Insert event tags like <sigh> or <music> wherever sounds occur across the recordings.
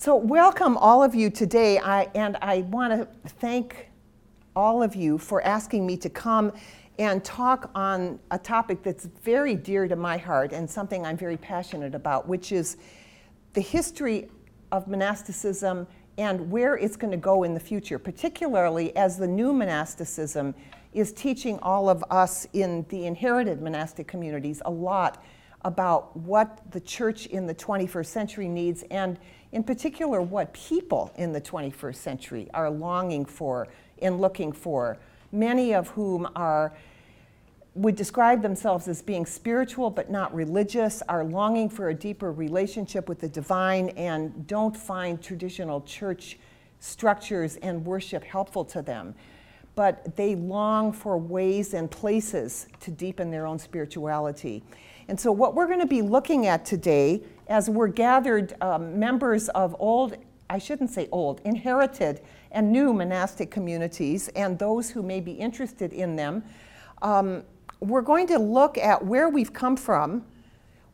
So, welcome all of you today, I, and I want to thank all of you for asking me to come and talk on a topic that's very dear to my heart and something I'm very passionate about, which is the history of monasticism and where it's going to go in the future, particularly as the new monasticism is teaching all of us in the inherited monastic communities a lot about what the church in the 21st century needs and in particular, what people in the 21st century are longing for and looking for, many of whom are would describe themselves as being spiritual but not religious, are longing for a deeper relationship with the divine, and don't find traditional church structures and worship helpful to them. But they long for ways and places to deepen their own spirituality. And so, what we're going to be looking at today, as we're gathered um, members of old, I shouldn't say old, inherited and new monastic communities, and those who may be interested in them, um, we're going to look at where we've come from,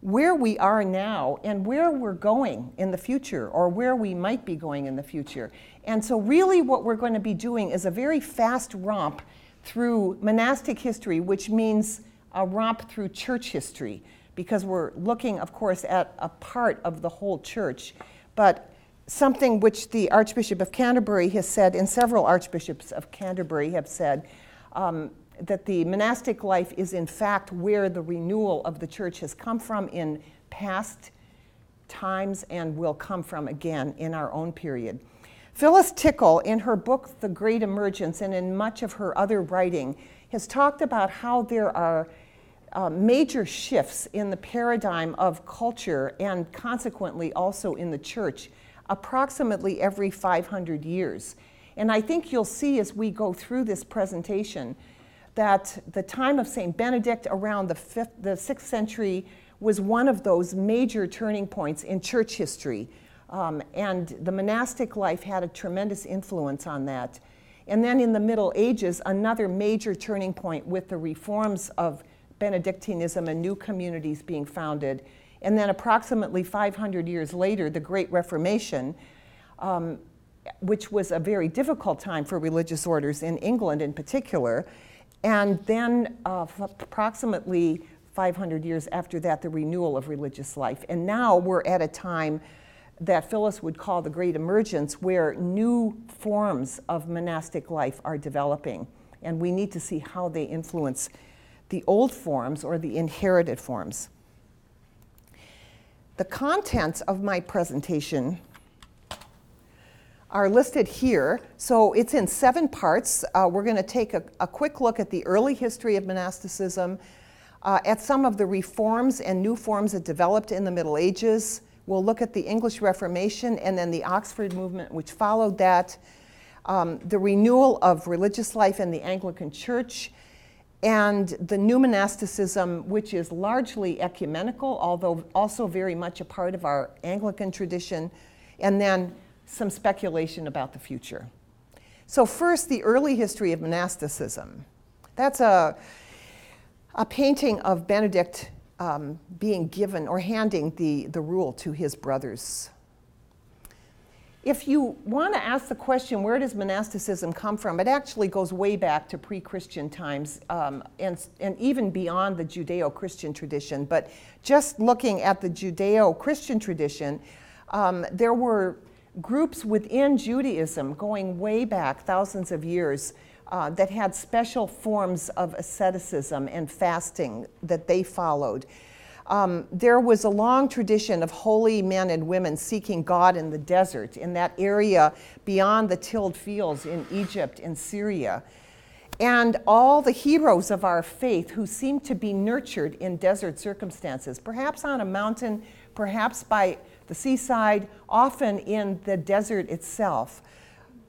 where we are now, and where we're going in the future, or where we might be going in the future. And so, really, what we're going to be doing is a very fast romp through monastic history, which means a romp through church history because we're looking, of course, at a part of the whole church. But something which the Archbishop of Canterbury has said, and several archbishops of Canterbury have said, um, that the monastic life is in fact where the renewal of the church has come from in past times and will come from again in our own period. Phyllis Tickle, in her book, The Great Emergence, and in much of her other writing, has talked about how there are uh, major shifts in the paradigm of culture and consequently also in the church approximately every 500 years. And I think you'll see as we go through this presentation that the time of St. Benedict around the, fifth, the 6th century was one of those major turning points in church history. Um, and the monastic life had a tremendous influence on that. And then in the Middle Ages, another major turning point with the reforms of Benedictinism and new communities being founded. And then, approximately 500 years later, the Great Reformation, um, which was a very difficult time for religious orders in England in particular. And then, uh, approximately 500 years after that, the renewal of religious life. And now we're at a time that Phyllis would call the Great Emergence, where new forms of monastic life are developing. And we need to see how they influence the old forms or the inherited forms. The contents of my presentation are listed here. So it's in seven parts. Uh, we're going to take a, a, quick look at the early history of monasticism, uh, at some of the reforms and new forms that developed in the Middle Ages. We'll look at the English Reformation and then the Oxford movement, which followed that, um, the renewal of religious life in the Anglican Church, and the new monasticism, which is largely ecumenical, although also very much a part of our Anglican tradition, and then some speculation about the future. So, first, the early history of monasticism. That's a, a painting of Benedict um, being given or handing the, the rule to his brothers if you want to ask the question, where does monasticism come from? It actually goes way back to pre Christian times um, and, and even beyond the Judeo Christian tradition. But just looking at the Judeo Christian tradition, um, there were groups within Judaism going way back thousands of years uh, that had special forms of asceticism and fasting that they followed. Um, there was a long tradition of holy men and women seeking God in the desert, in that area beyond the tilled fields in Egypt and Syria. And all the heroes of our faith who seem to be nurtured in desert circumstances, perhaps on a mountain, perhaps by the seaside, often in the desert itself.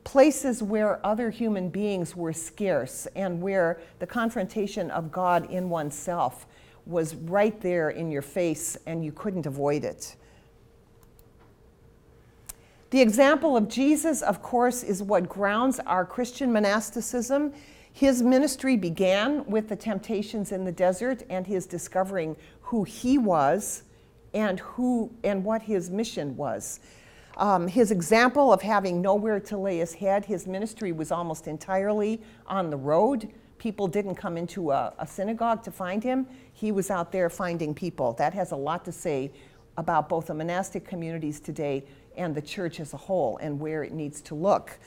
Places where other human beings were scarce and where the confrontation of God in oneself was right there in your face and you couldn't avoid it. The example of Jesus, of course, is what grounds our Christian monasticism. His ministry began with the temptations in the desert and his discovering who he was and who and what his mission was. Um, his example of having nowhere to lay his head, his ministry was almost entirely on the road. People didn't come into a, a synagogue to find him. He was out there finding people. That has a lot to say about both the monastic communities today and the church as a whole and where it needs to look.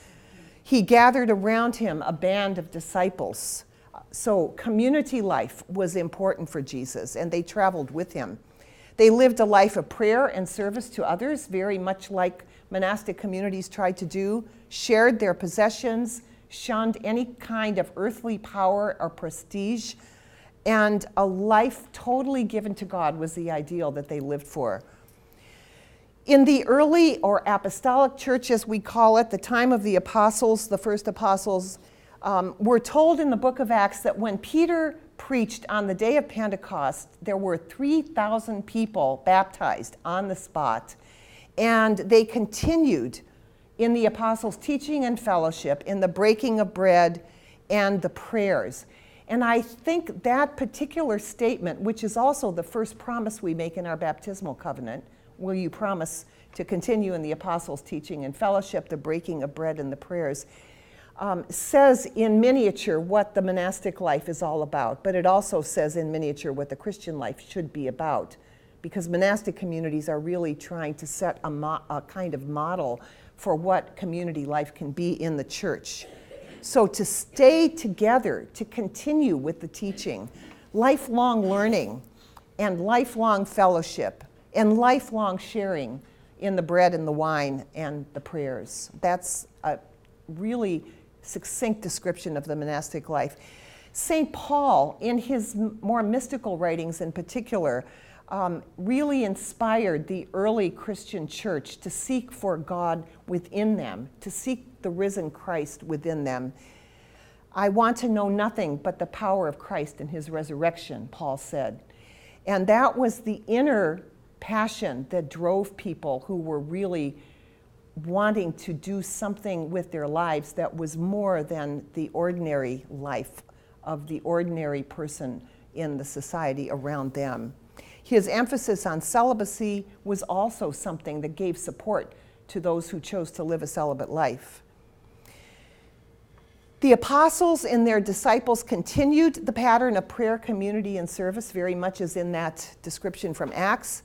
He gathered around him a band of disciples. So, community life was important for Jesus, and they traveled with him. They lived a life of prayer and service to others, very much like monastic communities tried to do, shared their possessions, shunned any kind of earthly power or prestige, and a life totally given to God was the ideal that they lived for. In the early or apostolic church, as we call it, the time of the apostles, the first apostles, um, we're told in the book of Acts that when Peter preached on the day of Pentecost, there were 3,000 people baptized on the spot. And they continued in the apostles' teaching and fellowship, in the breaking of bread and the prayers. And I think that particular statement, which is also the first promise we make in our baptismal covenant, will you promise to continue in the apostles' teaching and fellowship, the breaking of bread and the prayers, um, says in miniature what the monastic life is all about, but it also says in miniature what the Christian life should be about. Because monastic communities are really trying to set a, mo- a kind of model for what community life can be in the church. So, to stay together, to continue with the teaching, lifelong learning, and lifelong fellowship, and lifelong sharing in the bread and the wine and the prayers. That's a really succinct description of the monastic life. St. Paul, in his more mystical writings in particular, um, really inspired the early Christian church to seek for God within them, to seek the risen Christ within them. I want to know nothing but the power of Christ and his resurrection, Paul said. And that was the inner passion that drove people who were really wanting to do something with their lives that was more than the ordinary life of the ordinary person in the society around them. His emphasis on celibacy was also something that gave support to those who chose to live a celibate life. The apostles and their disciples continued the pattern of prayer, community, and service, very much as in that description from Acts.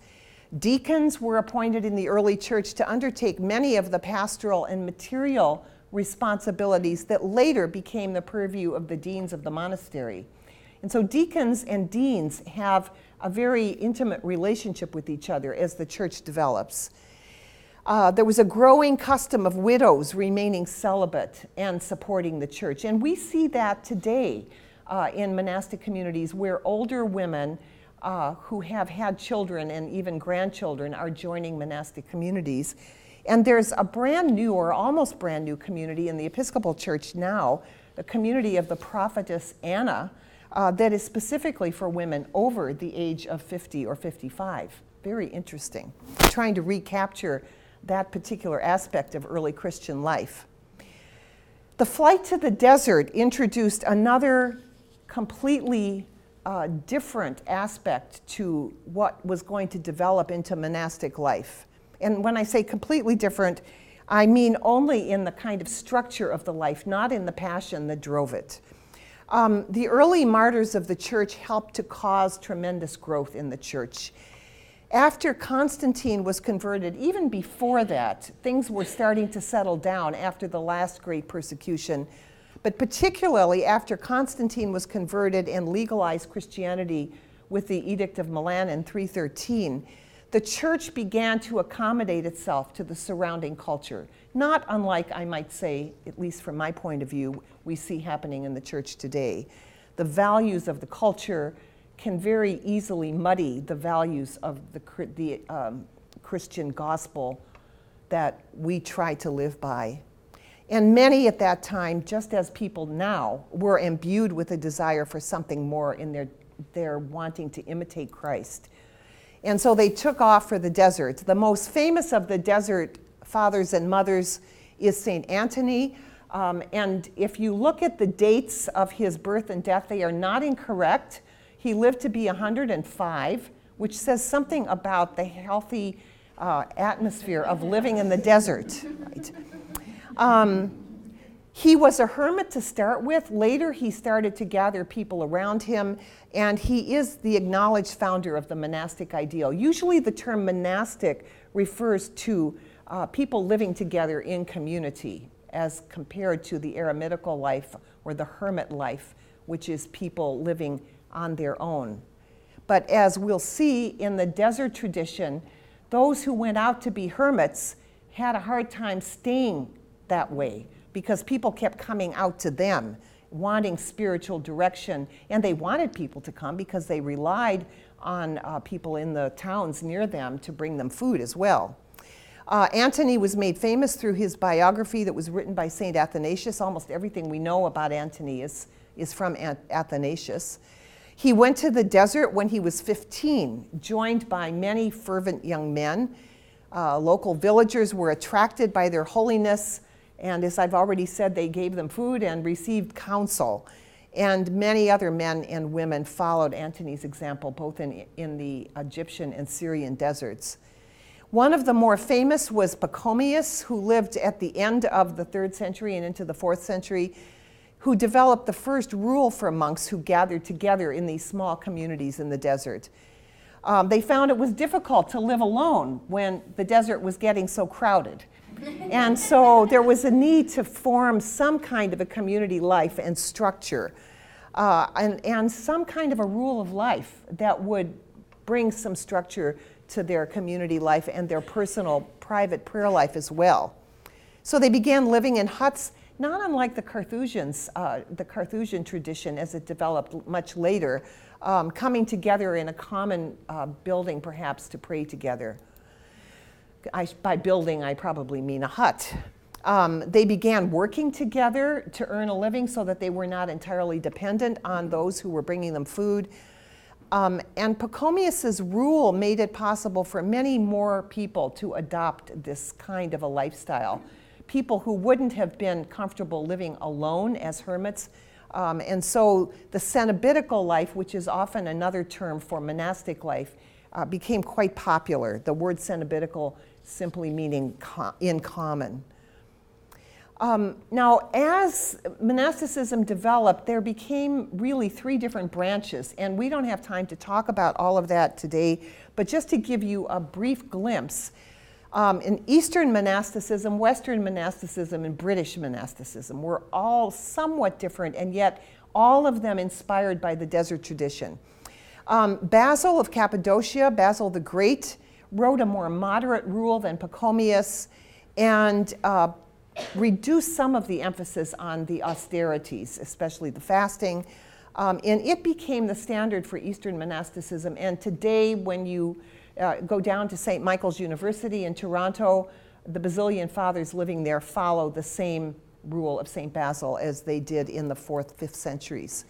Deacons were appointed in the early church to undertake many of the pastoral and material responsibilities that later became the purview of the deans of the monastery. And so deacons and deans have a very intimate relationship with each other as the church develops. Uh, there was a growing custom of widows remaining celibate and supporting the church. And we see that today uh, in monastic communities where older women uh, who have had children and even grandchildren are joining monastic communities. And there's a brand new or almost brand new community in the Episcopal Church now, the community of the prophetess Anna, uh, that is specifically for women over the age of 50 or 55. Very interesting. Trying to recapture that particular aspect of early Christian life. The flight to the desert introduced another completely uh, different aspect to what was going to develop into monastic life. And when I say completely different, I mean only in the kind of structure of the life, not in the passion that drove it. Um, the early martyrs of the church helped to cause tremendous growth in the church. After Constantine was converted, even before that, things were starting to settle down after the last great persecution but particularly after Constantine was converted and legalized Christianity with the Edict of Milan in 313, the church began to accommodate itself to the surrounding culture, not unlike, I might say, at least from my point of view, we see happening in the church today. The values of the culture can very easily muddy the values of the, the um, Christian gospel that we try to live by. And many at that time, just as people now, were imbued with a desire for something more in their, their wanting to imitate Christ. And so they took off for the desert. The most famous of the desert fathers and mothers is St. Anthony. Um, and if you look at the dates of his birth and death, they are not incorrect. He lived to be 105, which says something about the healthy uh, atmosphere of living in the desert. Right? Um, he was a hermit to start with. Later, he started to gather people around him, and he is the acknowledged founder of the monastic ideal. Usually, the term monastic refers to uh, people living together in community as compared to the eremitical life or the hermit life, which is people living on their own. But as we'll see in the desert tradition, those who went out to be hermits had a hard time staying that way because people kept coming out to them wanting spiritual direction. And they wanted people to come because they relied on uh, people in the towns near them to bring them food as well. Uh, Antony was made famous through his biography that was written by St. Athanasius. Almost everything we know about Antony is, is from Athanasius. He went to the desert when he was 15, joined by many fervent young men. Uh, local villagers were attracted by their holiness and as I've already said, they gave them food and received counsel. And many other men and women followed Antony's example, both in, in the Egyptian and Syrian deserts. One of the more famous was Pachomius, who lived at the end of the third century and into the fourth century, who developed the first rule for monks who gathered together in these small communities in the desert. Um, they found it was difficult to live alone when the desert was getting so crowded <laughs> and so there was a need to form some kind of a community life and structure uh, and, and some kind of a rule of life that would bring some structure to their community life and their personal private prayer life as well. So they began living in huts, not unlike the Carthusians, uh, the Carthusian tradition as it developed much later, um, coming together in a common uh, building perhaps to pray together. I, by building, I probably mean a hut. Um, they began working together to earn a living so that they were not entirely dependent on those who were bringing them food. Um, and Pachomius's rule made it possible for many more people to adopt this kind of a lifestyle. People who wouldn't have been comfortable living alone as hermits. Um, and so the cenobitical life, which is often another term for monastic life, uh, became quite popular. The word cenobitical simply meaning co- in common. Um, now, as monasticism developed, there became really three different branches, and we don't have time to talk about all of that today, but just to give you a brief glimpse. Um, in Eastern monasticism, Western monasticism, and British monasticism were all somewhat different, and yet all of them inspired by the desert tradition. Um, Basil of Cappadocia, Basil the Great, wrote a more moderate rule than Pachomius and uh, reduced some of the emphasis on the austerities, especially the fasting. Um, and it became the standard for Eastern monasticism. And today, when you uh, go down to St. Michael's University in Toronto, the Basilian fathers living there follow the same rule of St. Basil as they did in the fourth, fifth centuries.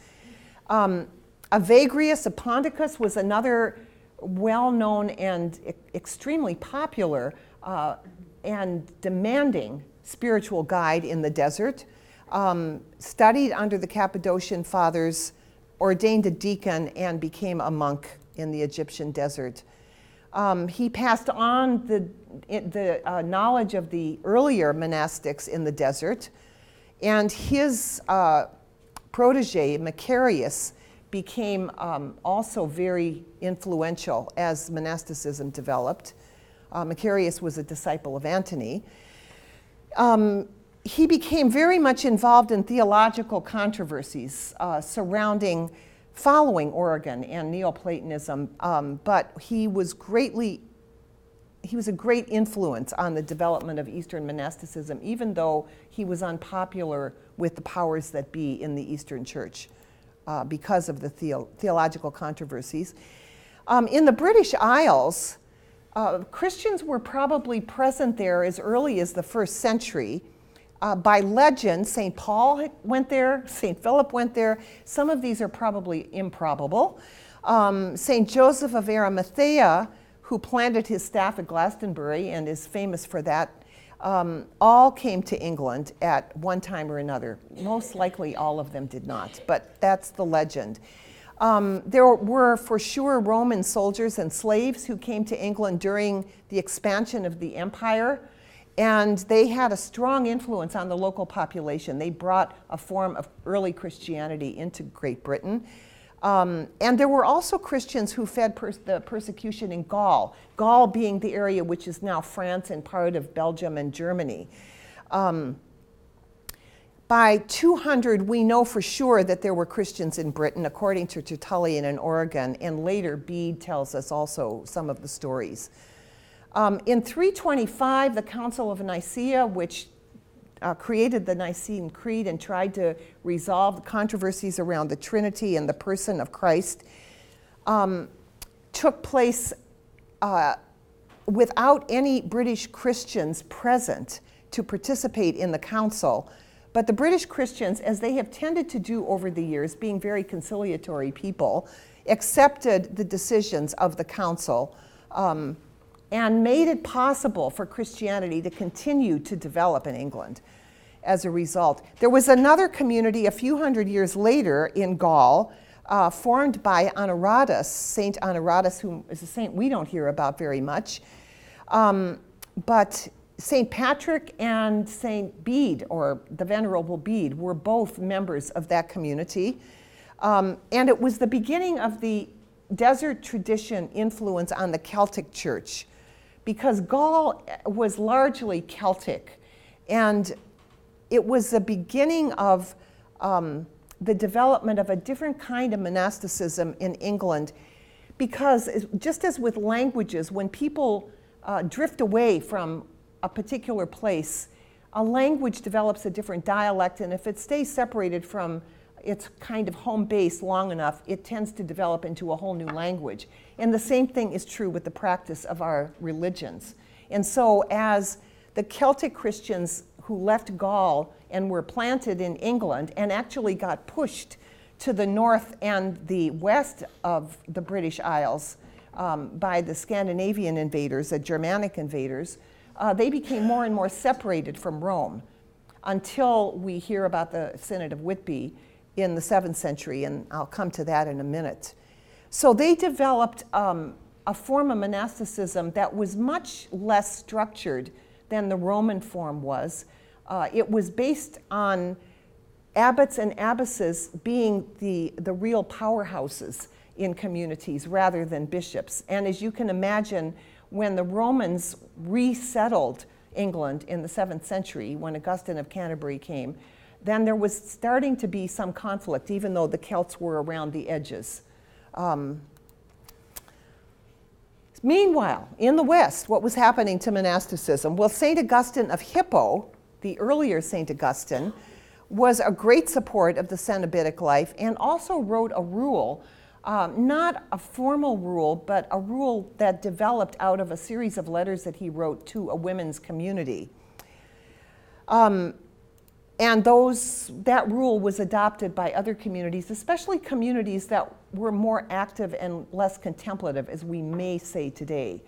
Um, Evagrius of Ponticus was another well known and e- extremely popular uh, and demanding spiritual guide in the desert. Um, studied under the Cappadocian fathers, ordained a deacon, and became a monk in the Egyptian desert. Um, he passed on the, the uh, knowledge of the earlier monastics in the desert, and his uh, protege, Macarius, became um, also very influential as monasticism developed. Uh, Macarius was a disciple of Antony. Um, he became very much involved in theological controversies uh, surrounding following Origen and Neoplatonism, um, but he was greatly he was a great influence on the development of Eastern monasticism, even though he was unpopular with the powers that be in the Eastern Church uh, because of the theo- theological controversies. Um, in the British Isles, uh, Christians were probably present there as early as the first century. Uh, by legend, St. Paul went there, <laughs> St. Philip went there. Some of these are probably improbable. Um, St. Joseph of Arimathea, who planted his staff at Glastonbury and is famous for that, um, all came to England at one time or another. Most likely, all of them did not, but that's the legend. Um, there were for sure Roman soldiers and slaves who came to England during the expansion of the empire, and they had a strong influence on the local population. They brought a form of early Christianity into Great Britain. Um, and there were also Christians who fed the persecution in Gaul, Gaul being the area which is now France and part of Belgium and Germany. Um, by 200, we know for sure that there were Christians in Britain, according to Tertullian and Origen, and later Bede tells us also some of the stories. Um, in 325, the Council of Nicaea, which uh, created the Nicene Creed and tried to resolve the controversies around the Trinity and the person of Christ, um, took place uh, without any British Christians present to participate in the council. But the British Christians, as they have tended to do over the years, being very conciliatory people, accepted the decisions of the council um, and made it possible for Christianity to continue to develop in England as a result. There was another community a few hundred years later in Gaul. Uh, formed by Honoratus, Saint Honoratus, who is a saint we don't hear about very much. Um, but St. Patrick and St. Bede, or the Venerable Bede, were both members of that community. Um, and it was the beginning of the desert tradition influence on the Celtic church because Gaul was largely Celtic. And it was the beginning of um, the development of a different kind of monasticism in England because, just as with languages, when people uh, drift away from a particular place, a language develops a different dialect, and if it stays separated from its kind of home base long enough, it tends to develop into a whole new language. And the same thing is true with the practice of our religions. And so, as the Celtic Christians who left Gaul and were planted in England and actually got pushed to the north and the west of the British Isles um, by the Scandinavian invaders, the Germanic invaders, uh, they became more and more separated from Rome until we hear about the Synod of Whitby in the 7th century, and I'll come to that in a minute. So they developed um, a form of monasticism that was much less structured than the Roman form was. Uh, it was based on abbots and abbesses being the, the real powerhouses in communities rather than bishops. And as you can imagine, when the Romans resettled England in the seventh century, when Augustine of Canterbury came, then there was starting to be some conflict, even though the Celts were around the edges. Um, meanwhile, in the West, what was happening to monasticism? Well, St. Augustine of Hippo, the earlier St. Augustine, was a great support of the cenobitic life and also wrote a rule um, not a formal rule, but a rule that developed out of a series of letters that he wrote to a women's community. Um, and those, that rule was adopted by other communities, especially communities that were more active and less contemplative, as we may say today.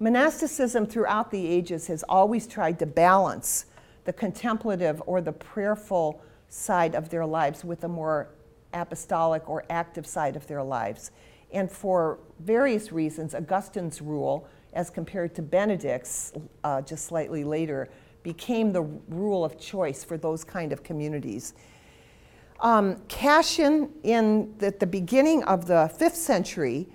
Monasticism throughout the ages has always tried to balance the contemplative or the prayerful side of their lives with a more apostolic or active side of their lives. And for various reasons, Augustine's rule, as compared to Benedict's uh, just slightly later, became the rule of choice for those kind of communities. Um, Cassian, in the, the beginning of the fifth century,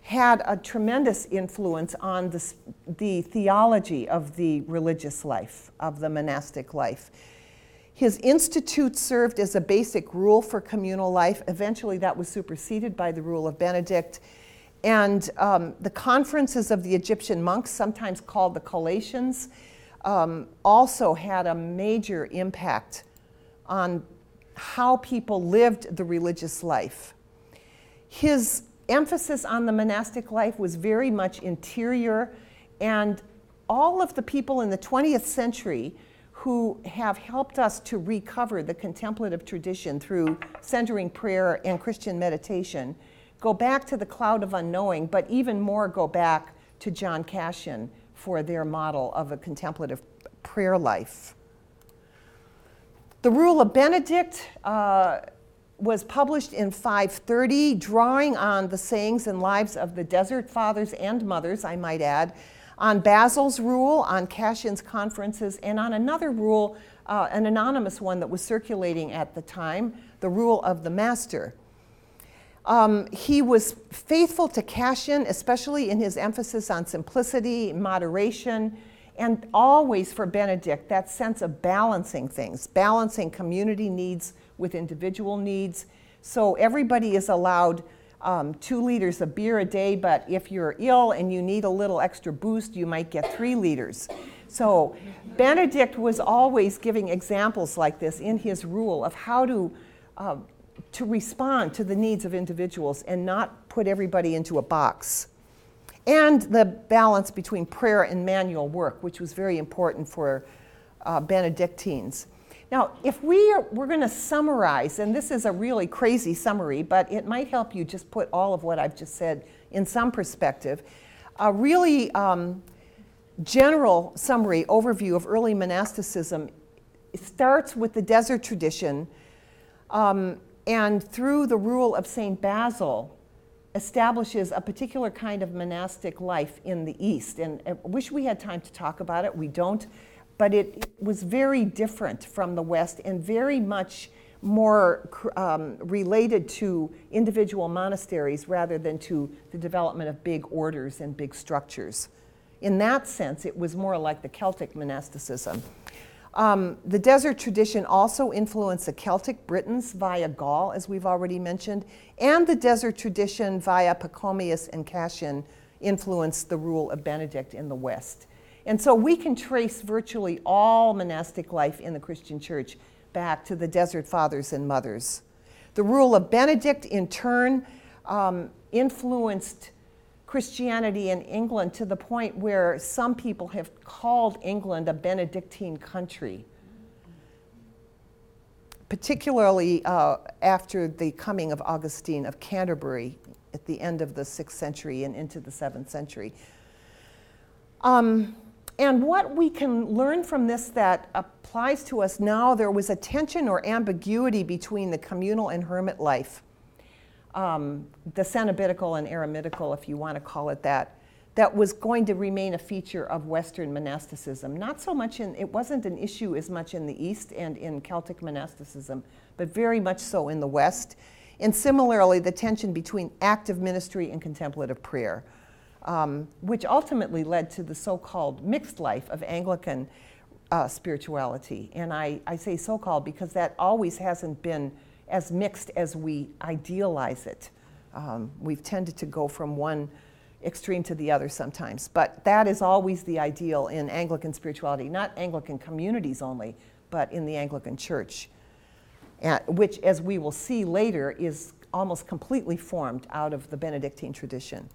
had a tremendous influence on the, the theology of the religious life, of the monastic life. His institute served as a basic rule for communal life. Eventually, that was superseded by the rule of Benedict. And um, the conferences of the Egyptian monks, sometimes called the collations, um, also had a major impact on how people lived the religious life. His emphasis on the monastic life was very much interior, and all of the people in the 20th century who have helped us to recover the contemplative tradition through centering prayer and Christian meditation go back to the cloud of unknowing, but even more go back to John Cassian for their model of a contemplative prayer life. The rule of Benedict uh, was published in 530, drawing on the sayings and lives of the Desert Fathers and Mothers, I might add, on Basil's rule, on Cassian's conferences, and on another rule, uh, an anonymous one that was circulating at the time, the rule of the master. Um, he was faithful to Cassian, especially in his emphasis on simplicity, moderation, and always for Benedict, that sense of balancing things, balancing community needs with individual needs. So everybody is allowed um, two liters of beer a day, but if you're ill and you need a little extra boost, you might get three liters. So Benedict was always giving examples like this in his rule of how to uh, to respond to the needs of individuals and not put everybody into a box. And the balance between prayer and manual work, which was very important for uh, Benedictines. Now, if we are, we're going to summarize, and this is a really crazy summary, but it might help you just put all of what I've just said in some perspective. A really um, general summary overview of early monasticism starts with the desert tradition um, and through the rule of St. Basil, establishes a particular kind of monastic life in the East. And I wish we had time to talk about it. We don't. But it, was very different from the West and very much more um, related to individual monasteries rather than to the development of big orders and big structures. In that sense, it was more like the Celtic monasticism. Um, the desert tradition also influenced the Celtic Britons via Gaul, as we've already mentioned, and the desert tradition via Pachomius and Cassian influenced the rule of Benedict in the West. And so we can trace virtually all monastic life in the Christian church back to the desert fathers and mothers. The rule of Benedict, in turn, um, influenced Christianity in England to the point where some people have called England a Benedictine country, particularly uh, after the coming of Augustine of Canterbury at the end of the sixth century and into the seventh century. Um, and what we can learn from this that applies to us now, there was a tension or ambiguity between the communal and hermit life um, the Cenobitical and Eremitical, if you want to call it that, that was going to remain a feature of Western monasticism. Not so much in, it wasn't an issue as much in the East and in Celtic monasticism, but very much so in the West. And similarly, the tension between active ministry and contemplative prayer, um, which ultimately led to the so called mixed life of Anglican uh, spirituality. And I, I say so called because that always hasn't been as mixed as we idealize it. Um, we've tended to go from one extreme to the other sometimes, but that is always the ideal in Anglican spirituality, not Anglican communities only, but in the Anglican Church, which, as we will see later, is almost completely formed out of the Benedictine tradition.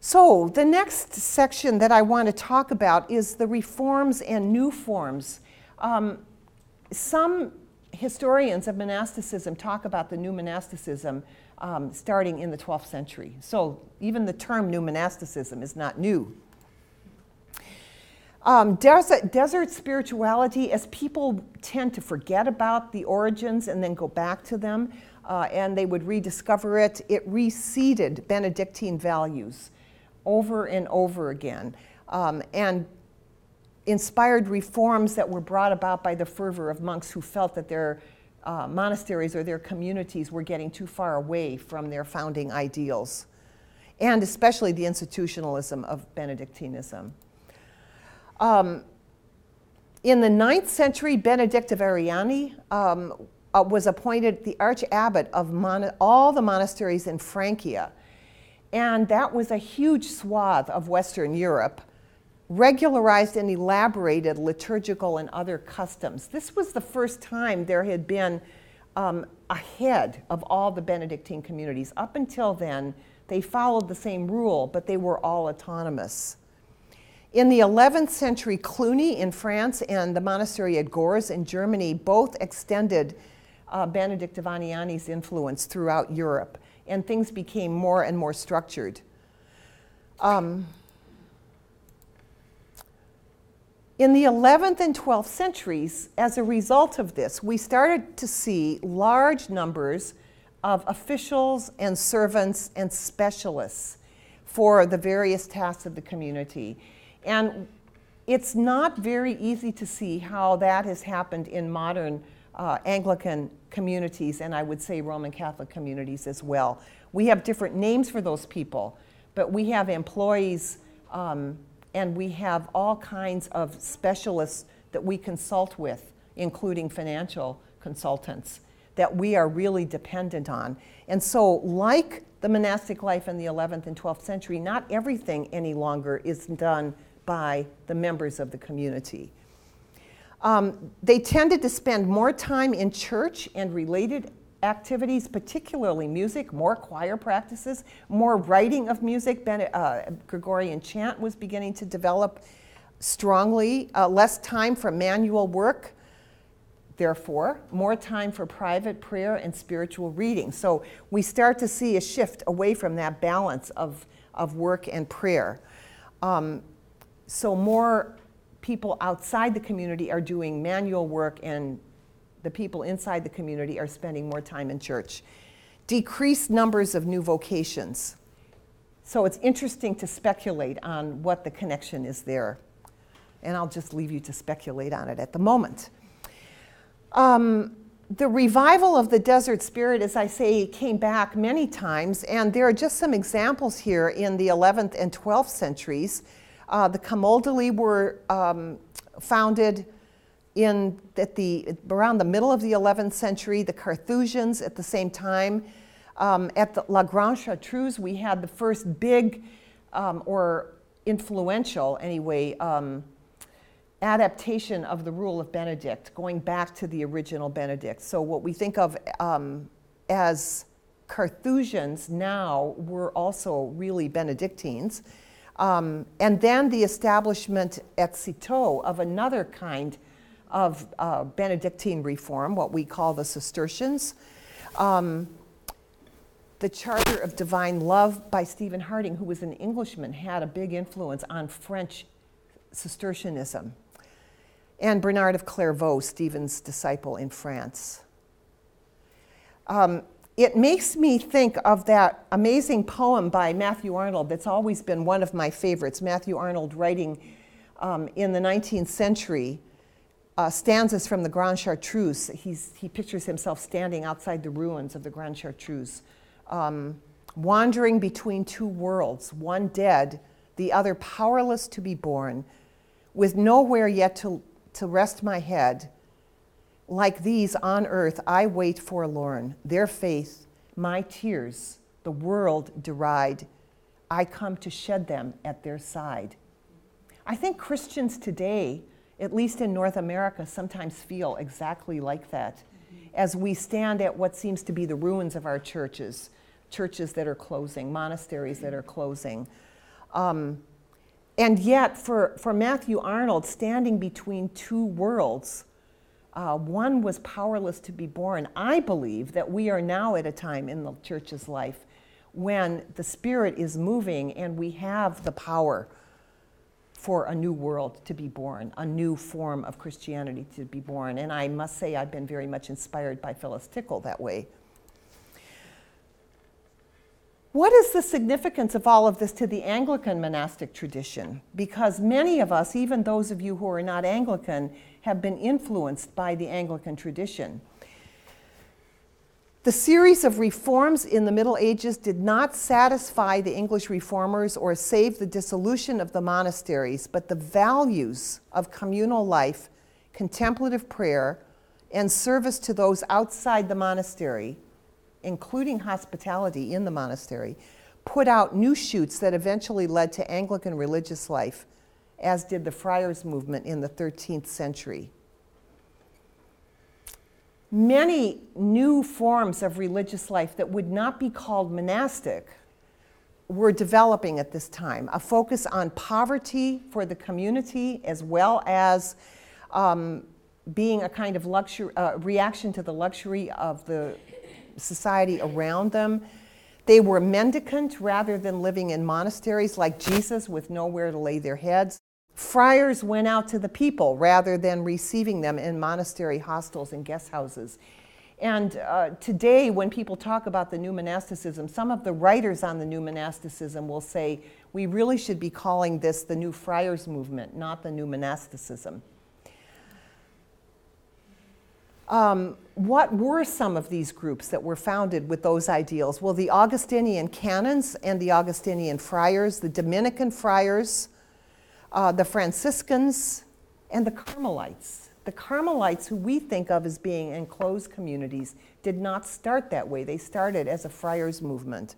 So, the next section that I want to talk about is the reforms and new forms. Um, some historians of monasticism talk about the new monasticism um, starting in the 12th century. So even the term new monasticism is not new. Um, desert, desert, spirituality, as people tend to forget about the origins and then go back to them, uh, and they would rediscover it, it reseeded Benedictine values over and over again. Um, and inspired reforms that were brought about by the fervor of monks who felt that their uh, monasteries or their communities were getting too far away from their founding ideals, and especially the institutionalism of Benedictinism. Um, in the ninth century, Benedict of Aniane um, uh, was appointed the archabbot of mon- all the monasteries in Francia. And that was a huge swath of Western Europe regularized and elaborated liturgical and other customs. This was the first time there had been um, a head of all the Benedictine communities. Up until then, they followed the same rule, but they were all autonomous. In the 11th century, Cluny in France and the monastery at Gorze in Germany both extended uh, Benedict of Aniane's influence throughout Europe, and things became more and more structured. Um, In the 11th and 12th centuries, as a result of this, we started to see large numbers of officials and servants and specialists for the various tasks of the community. And it's not very easy to see how that has happened in modern uh, Anglican communities, and I would say Roman Catholic communities as well. We have different names for those people, but we have employees um, and we have all kinds of specialists that we consult with, including financial consultants, that we are really dependent on. And so, like the monastic life in the 11th and 12th century, not everything any longer is done by the members of the community. Um, they tended to spend more time in church and related activities, particularly music, more choir practices, more writing of music. Ben, uh, Gregorian chant was beginning to develop strongly, uh, less time for manual work, therefore, more time for private prayer and spiritual reading. So we start to see a shift away from that balance of, of work and prayer. Um, so more people outside the community are doing manual work and the people inside the community are spending more time in church. Decreased numbers of new vocations. So it's interesting to speculate on what the connection is there. And I'll just leave you to speculate on it at the moment. Um, the revival of the desert spirit, as I say, came back many times, and there are just some examples here in the 11th and 12th centuries. Uh, the Camaldoli were um, founded in at the around the middle of the 11th century. The Carthusians at the same time. Um, at the La Grande Chartreuse, we had the first big um, or influential, anyway, um, adaptation of the rule of Benedict, going back to the original Benedict. So, what we think of um, as Carthusians now were also really Benedictines. Um, and then the establishment at Citeaux of another kind of uh, Benedictine reform, what we call the Cistercians. Um, the Charter of Divine Love by Stephen Harding, who was an Englishman, had a big influence on French Cistercianism. And Bernard of Clairvaux, Stephen's disciple in France. Um, it makes me think of that amazing poem by Matthew Arnold that's always been one of my favorites. Matthew Arnold writing um, in the 19th century uh, stanzas from the Grande Chartreuse. He's, he pictures himself standing outside the ruins of the Grande Chartreuse, um, wandering between two worlds, one dead, the other powerless to be born, with nowhere yet to, to rest my head like these on earth, I wait forlorn. Their faith, my tears, the world deride. I come to shed them at their side. I think Christians today, at least in North America, sometimes feel exactly like that as we stand at what seems to be the ruins of our churches, churches that are closing, monasteries that are closing. Um, and yet, for, for Matthew Arnold, standing between two worlds, uh, one was powerless to be born. I believe that we are now at a time in the church's life when the Spirit is moving and we have the power for a new world to be born, a new form of Christianity to be born. And I must say, I've been very much inspired by Phyllis Tickle that way. What is the significance of all of this to the Anglican monastic tradition? Because many of us, even those of you who are not Anglican, have been influenced by the Anglican tradition. The series of reforms in the Middle Ages did not satisfy the English reformers or save the dissolution of the monasteries, but the values of communal life, contemplative prayer, and service to those outside the monastery, including hospitality in the monastery, put out new shoots that eventually led to Anglican religious life as did the friars movement in the 13th century. Many new forms of religious life that would not be called monastic were developing at this time. A focus on poverty for the community as well as um, being a kind of luxury, uh, reaction to the luxury of the society around them. They were mendicant rather than living in monasteries like Jesus with nowhere to lay their heads. Friars went out to the people rather than receiving them in monastery hostels and guest houses. And uh, today, when people talk about the new monasticism, some of the writers on the new monasticism will say, we really should be calling this the new friars movement, not the new monasticism. Um, what were some of these groups that were founded with those ideals? Well, the Augustinian canons and the Augustinian friars, the Dominican friars, uh, the Franciscans, and the Carmelites. The Carmelites, who we think of as being enclosed communities, did not start that way. They started as a friars movement.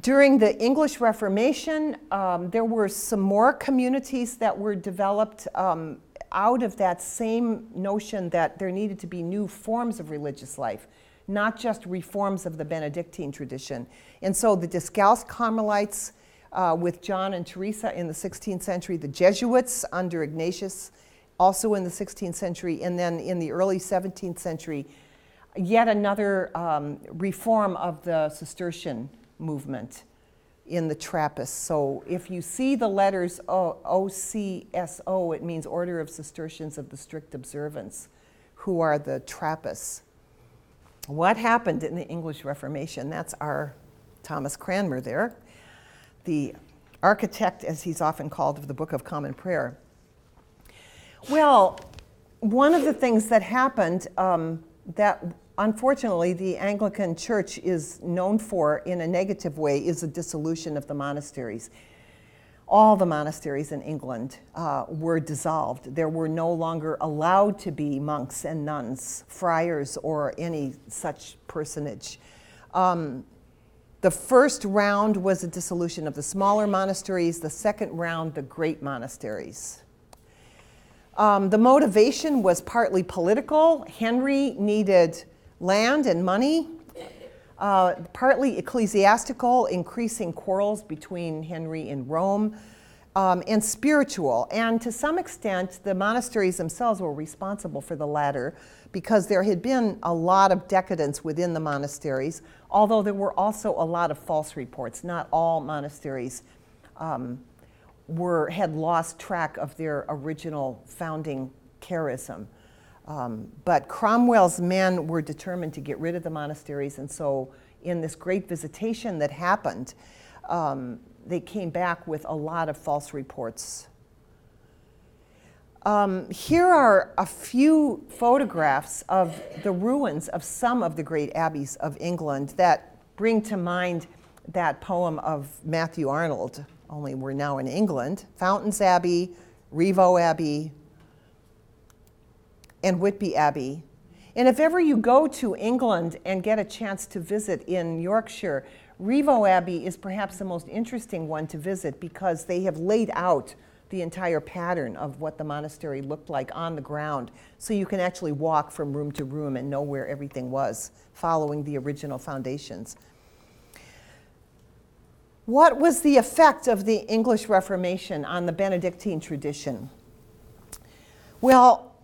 During the English Reformation, um, there were some more communities that were developed um, out of that same notion that there needed to be new forms of religious life, not just reforms of the Benedictine tradition. And so the Discalced Carmelites uh, with John and Teresa in the 16th century, the Jesuits under Ignatius also in the 16th century, and then in the early 17th century, yet another um, reform of the Cistercian movement in the Trappists. So if you see the letters OCSO, it means Order of Cistercians of the Strict Observance, who are the Trappists. What happened in the English Reformation? That's our Thomas Cranmer there, the architect, as he's often called, of the Book of Common Prayer. Well, one of the things that happened um, that unfortunately, the Anglican Church is known for, in a negative way, is the dissolution of the monasteries. All the monasteries in England uh, were dissolved. There were no longer allowed to be monks and nuns, friars, or any such personage. Um, the first round was a dissolution of the smaller monasteries, the second round, the great monasteries. Um, the motivation was partly political. Henry needed land and money, uh, partly ecclesiastical, increasing quarrels between Henry and Rome, um, and spiritual. And to some extent, the monasteries themselves were responsible for the latter because there had been a lot of decadence within the monasteries, although there were also a lot of false reports. Not all monasteries um, were, had lost track of their original founding charism. Um, but Cromwell's men were determined to get rid of the monasteries, and so in this great visitation that happened, um, they came back with a lot of false reports. Um, here are a few photographs of the ruins of some of the great abbeys of England that bring to mind that poem of Matthew Arnold, only we're now in England Fountains Abbey, Rievaulx Abbey, and Whitby Abbey. And if ever you go to England and get a chance to visit in Yorkshire, Rievaulx Abbey is perhaps the most interesting one to visit because they have laid out the entire pattern of what the monastery looked like on the ground. So you can actually walk from room to room and know where everything was, following the original foundations. What was the effect of the English Reformation on the Benedictine tradition? Well,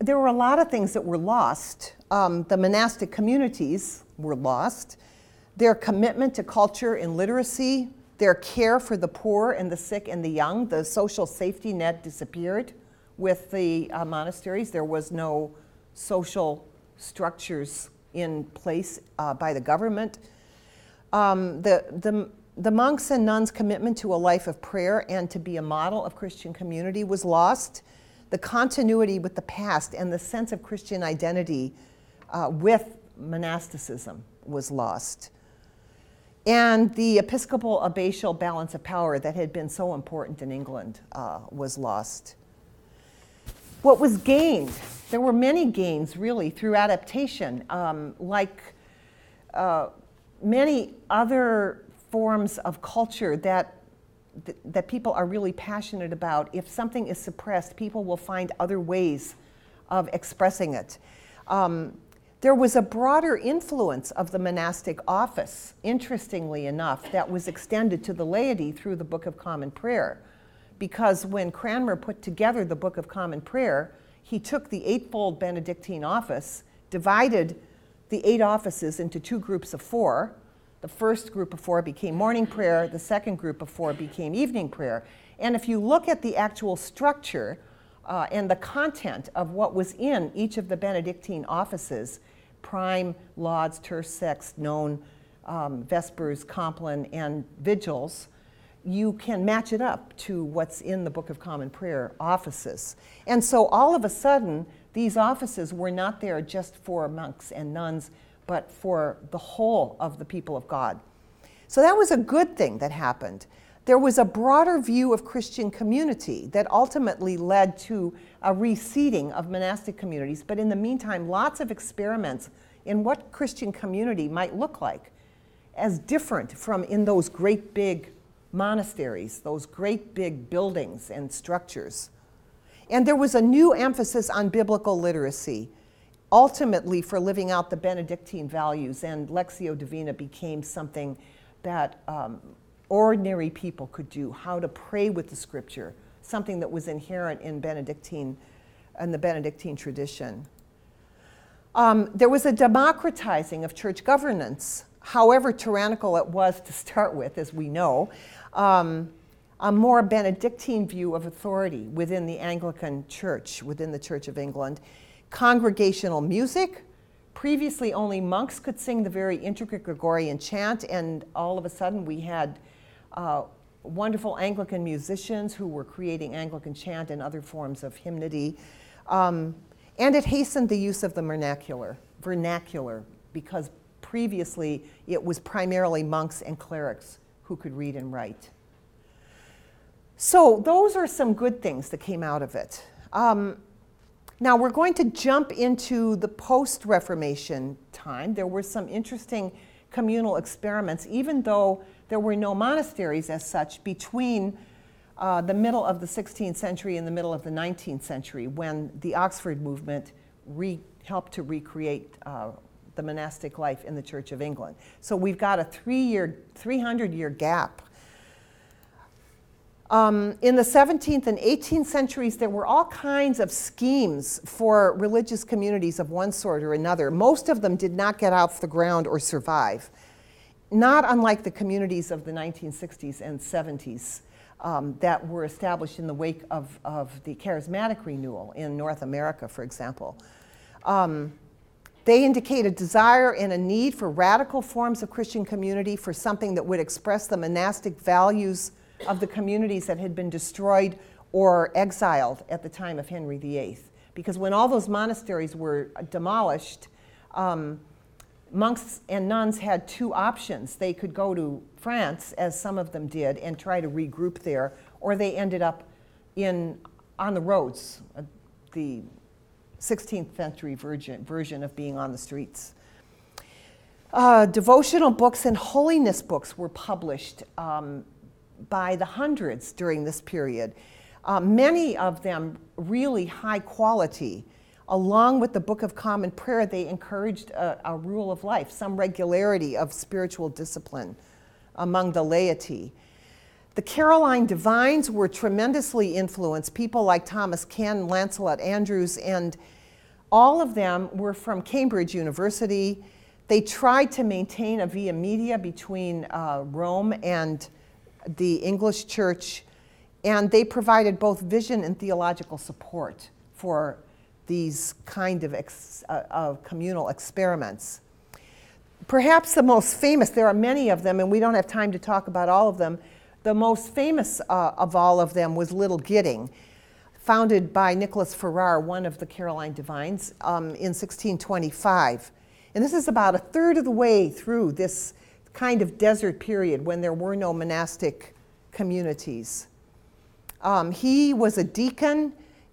there were a lot of things that were lost. Um, the monastic communities were lost. Their commitment to culture and literacy, their care for the poor and the sick and the young, the social safety net disappeared with the uh, monasteries. There was no social structures in place uh, by the government. Um, the, the, the monks and nuns' commitment to a life of prayer and to be a model of Christian community was lost the continuity with the past and the sense of Christian identity uh, with monasticism was lost. And the episcopal abbatial balance of power that had been so important in England uh, was lost. What was gained? There were many gains, really, through adaptation, um, like uh, many other forms of culture that th- that people are really passionate about. If something is suppressed, people will find other ways of expressing it. Um, there was a broader influence of the monastic office, interestingly enough, that was extended to the laity through the Book of Common Prayer. Because when Cranmer put together the Book of Common Prayer, he took the eightfold Benedictine office, divided the eight offices into two groups of four, The first group of four became morning prayer, the second group of four became evening prayer. And if you look at the actual structure uh, and the content of what was in each of the Benedictine offices prime, lauds, terce, sext, none, um, vespers, compline, and vigils you can match it up to what's in the Book of Common Prayer offices. And so all of a sudden, these offices were not there just for monks and nuns, but for the whole of the people of God. So that was a good thing that happened. There was a broader view of Christian community that ultimately led to a reseeding of monastic communities, but in the meantime, lots of experiments in what Christian community might look like as different from in those great big monasteries, those great big buildings and structures. And there was a new emphasis on biblical literacy, ultimately for living out the Benedictine values, and Lectio Divina became something that um, ordinary people could do, how to pray with the scripture, something that was inherent in Benedictine, in the Benedictine tradition. Um, there was a democratizing of church governance, however tyrannical it was to start with, as we know um, a more Benedictine view of authority within the Anglican Church, within the Church of England. Congregational music. Previously, only monks could sing the very intricate Gregorian chant, and all of a sudden, we had uh, wonderful Anglican musicians who were creating Anglican chant and other forms of hymnody. Um, and it hastened the use of the vernacular, vernacular, because previously it was primarily monks and clerics who could read and write. So, those are some good things that came out of it. Um, now, we're going to jump into the post Reformation time. There were some interesting communal experiments, even though there were no monasteries as such between uh, the middle of the 16th century and the middle of the 19th century when the Oxford movement re- helped to recreate uh, the monastic life in the Church of England. So we've got a three year, 300 year gap. Um, in the 17th and 18th centuries, there were all kinds of schemes for religious communities of one sort or another. Most of them did not get off the ground or survive, not unlike the communities of the 1960s and 70s. Um, that were established in the wake of, of the charismatic renewal in North America, for example. Um, they indicate a desire and a need for radical forms of Christian community, for something that would express the monastic values of the communities that had been destroyed or exiled at the time of Henry VIII. Because when all those monasteries were demolished, um, monks and nuns had two options. They could go to France, as some of them did, and try to regroup there, or they ended up in, on the roads. Uh, the 16th century version, version of being on the streets. Uh, devotional books and holiness books were published um, by the hundreds during this period. Uh, many of them really high quality. Along with the Book of Common Prayer, they encouraged a, a rule of life, some regularity of spiritual discipline among the laity. The Caroline Divines were tremendously influenced. People like Thomas Ken, Lancelot Andrewes, and all of them were from Cambridge University. They tried to maintain a via media between uh, Rome and the English church, and they provided both vision and theological support for these kind of, ex, uh, communal experiments. Perhaps the most famous, there are many of them, and we don't have time to talk about all of them. The most famous uh, of all of them was Little Gidding, founded by Nicholas Ferrar, one of the Caroline Divines, um, in 1625. And this is about a third of the way through this kind of desert period when there were no monastic communities. Um, he was a deacon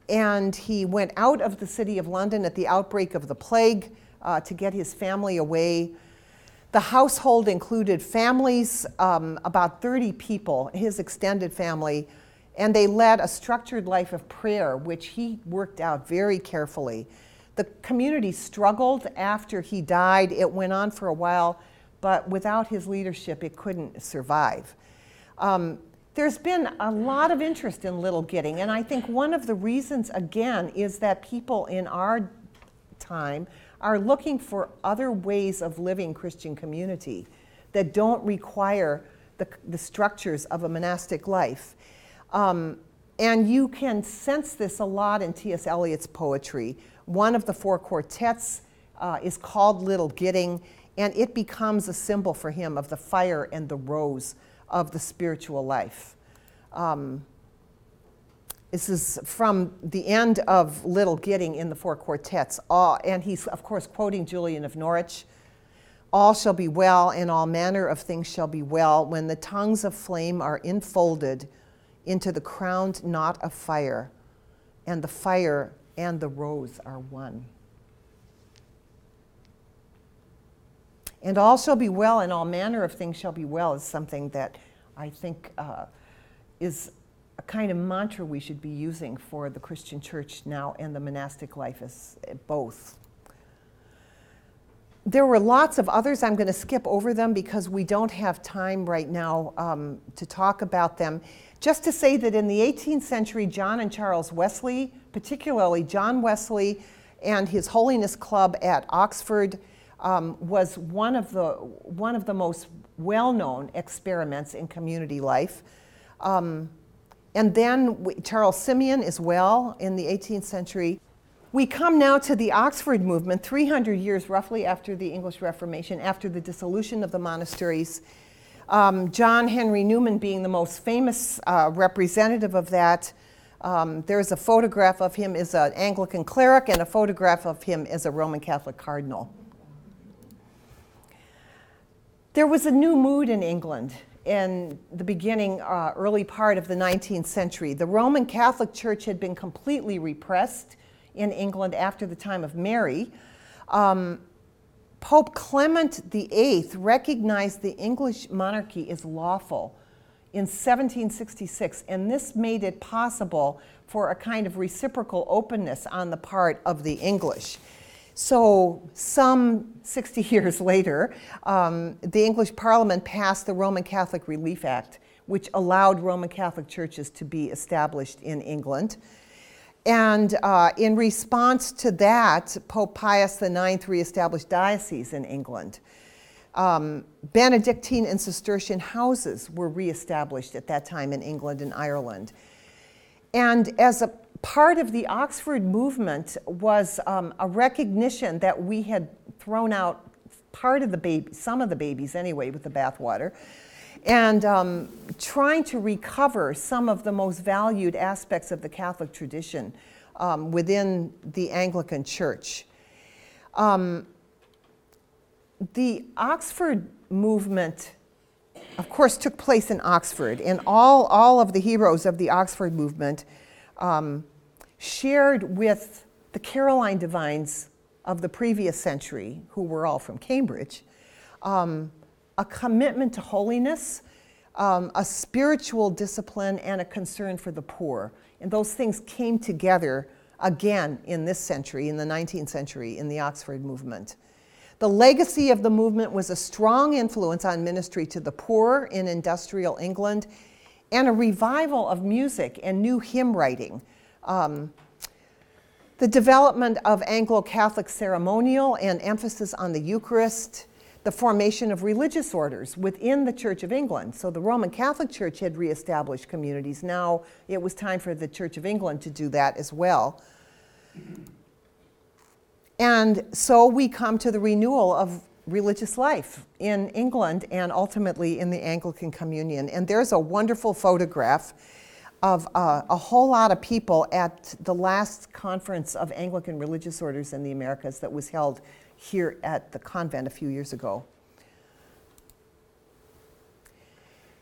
and he went out of the city of London at the outbreak of the plague uh, to get his family away the household included families, um, about 30 people, his extended family, and they led a structured life of prayer, which he worked out very carefully. The community struggled after he died. It went on for a while, but without his leadership, it couldn't survive. Um, there's been a lot of interest in Little Gidding, and I think one of the reasons, again, is that people in our time are looking for other ways of living Christian community. that don't require the, the structures of a monastic life. Um, and you can sense this a lot in T.S. Eliot's poetry. One of the four quartets uh, is called Little Gidding, and it becomes a symbol for him of the fire and the rose of the spiritual life. Um, this is from the end of Little Gidding in the Four Quartets. All, and he's, of course, quoting Julian of Norwich. All shall be well, and all manner of things shall be well when the tongues of flame are enfolded into the crowned knot of fire, and the fire and the rose are one. And all shall be well, and all manner of things shall be well is something that I think uh, is a kind of mantra we should be using for the Christian church now and the monastic life as eh, both. There were lots of others. I'm going to skip over them because we don't have time right now um, to talk about them. Just to say that in the 18th century, John and Charles Wesley, particularly John Wesley and his Holiness Club at Oxford, um, was one of the one of the most well-known experiments in community life. Um, and then we, Charles Simeon as well in the 18th century. We come now to the Oxford movement, 300 years roughly after the English Reformation, after the dissolution of the monasteries. Um, John Henry Newman being the most famous uh, representative of that. Um, there's a photograph of him as an Anglican cleric and a photograph of him as a Roman Catholic cardinal. There was a new mood in England in the beginning, uh, early part of the 19th century. The Roman Catholic Church had been completely repressed in England after the time of Mary. Um, Pope Clement VIII recognized the English monarchy as lawful in 1766, and this made it possible for a kind of reciprocal openness on the part of the English. So, some 60 <laughs> years later, um, the English Parliament passed the Roman Catholic Relief Act, which allowed Roman Catholic churches to be established in England. And uh, in response to that, Pope Pius IX reestablished dioceses in England. Um, Benedictine and Cistercian houses were reestablished at that time in England and Ireland. And as a part of the Oxford movement was um, a recognition that we had thrown out part of the baby, some of the babies anyway, with the bathwater, and um, trying to recover some of the most valued aspects of the Catholic tradition um, within the Anglican Church. Um, the Oxford movement, of course, took place in Oxford, and all, all of the heroes of the Oxford movement um, shared with the Caroline divines of the previous century, who were all from Cambridge, um, a commitment to holiness, um, a spiritual discipline, and a concern for the poor. And those things came together again in this century, in the 19th century, in the Oxford movement. The legacy of the movement was a strong influence on ministry to the poor in industrial England and a revival of music and new hymn writing um, the development of Anglo Catholic ceremonial and emphasis on the Eucharist, the formation of religious orders within the Church of England. So the Roman Catholic Church had reestablished communities. Now it was time for the Church of England to do that as well. And so we come to the renewal of religious life in England and ultimately in the Anglican Communion. And there's a wonderful photograph of uh, a whole lot of people at the last conference of Anglican religious orders in the Americas that was held here at the convent a few years ago.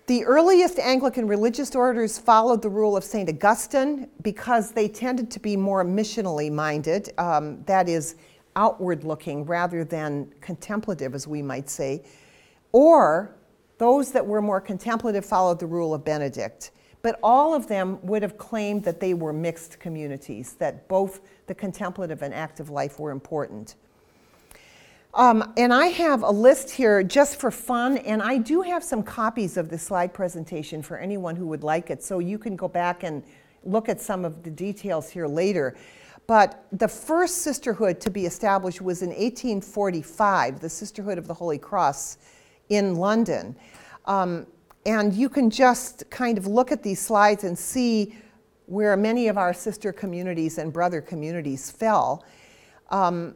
The earliest Anglican religious orders followed the rule of St. Augustine because they tended to be more missionally minded, um, that is, outward looking rather than contemplative, as we might say. Or those that were more contemplative followed the rule of Benedict. But all of them would have claimed that they were mixed communities, that both the contemplative and active life were important. Um, and I have a list here just for fun, and I do have some copies of the slide presentation for anyone who would like it, so you can go back and look at some of the details here later. But the first sisterhood to be established was in 1845, the Sisterhood of the Holy Cross in London. Um, and you can just kind of look at these slides and see where many of our sister communities and brother communities fell. Um,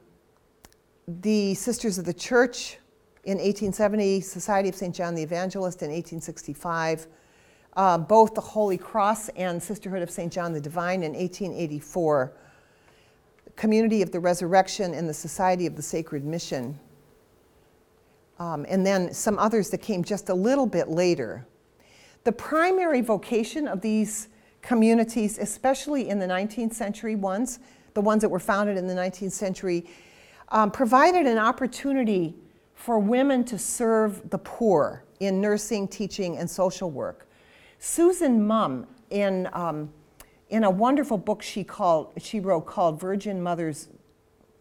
the Sisters of the Church in 1870, Society of St. John the Evangelist in 1865, uh, both the Holy Cross and Sisterhood of St. John the Divine in 1884, Community of the Resurrection and the Society of the Sacred Mission um, and then some others that came just a little bit later. The primary vocation of these communities, especially in the 19th century ones, the ones that were founded in the 19th century, um, provided an opportunity for women to serve the poor in nursing, teaching, and social work. Susan Mumm, in, um, in a wonderful book she, called, she wrote called Virgin Mothers,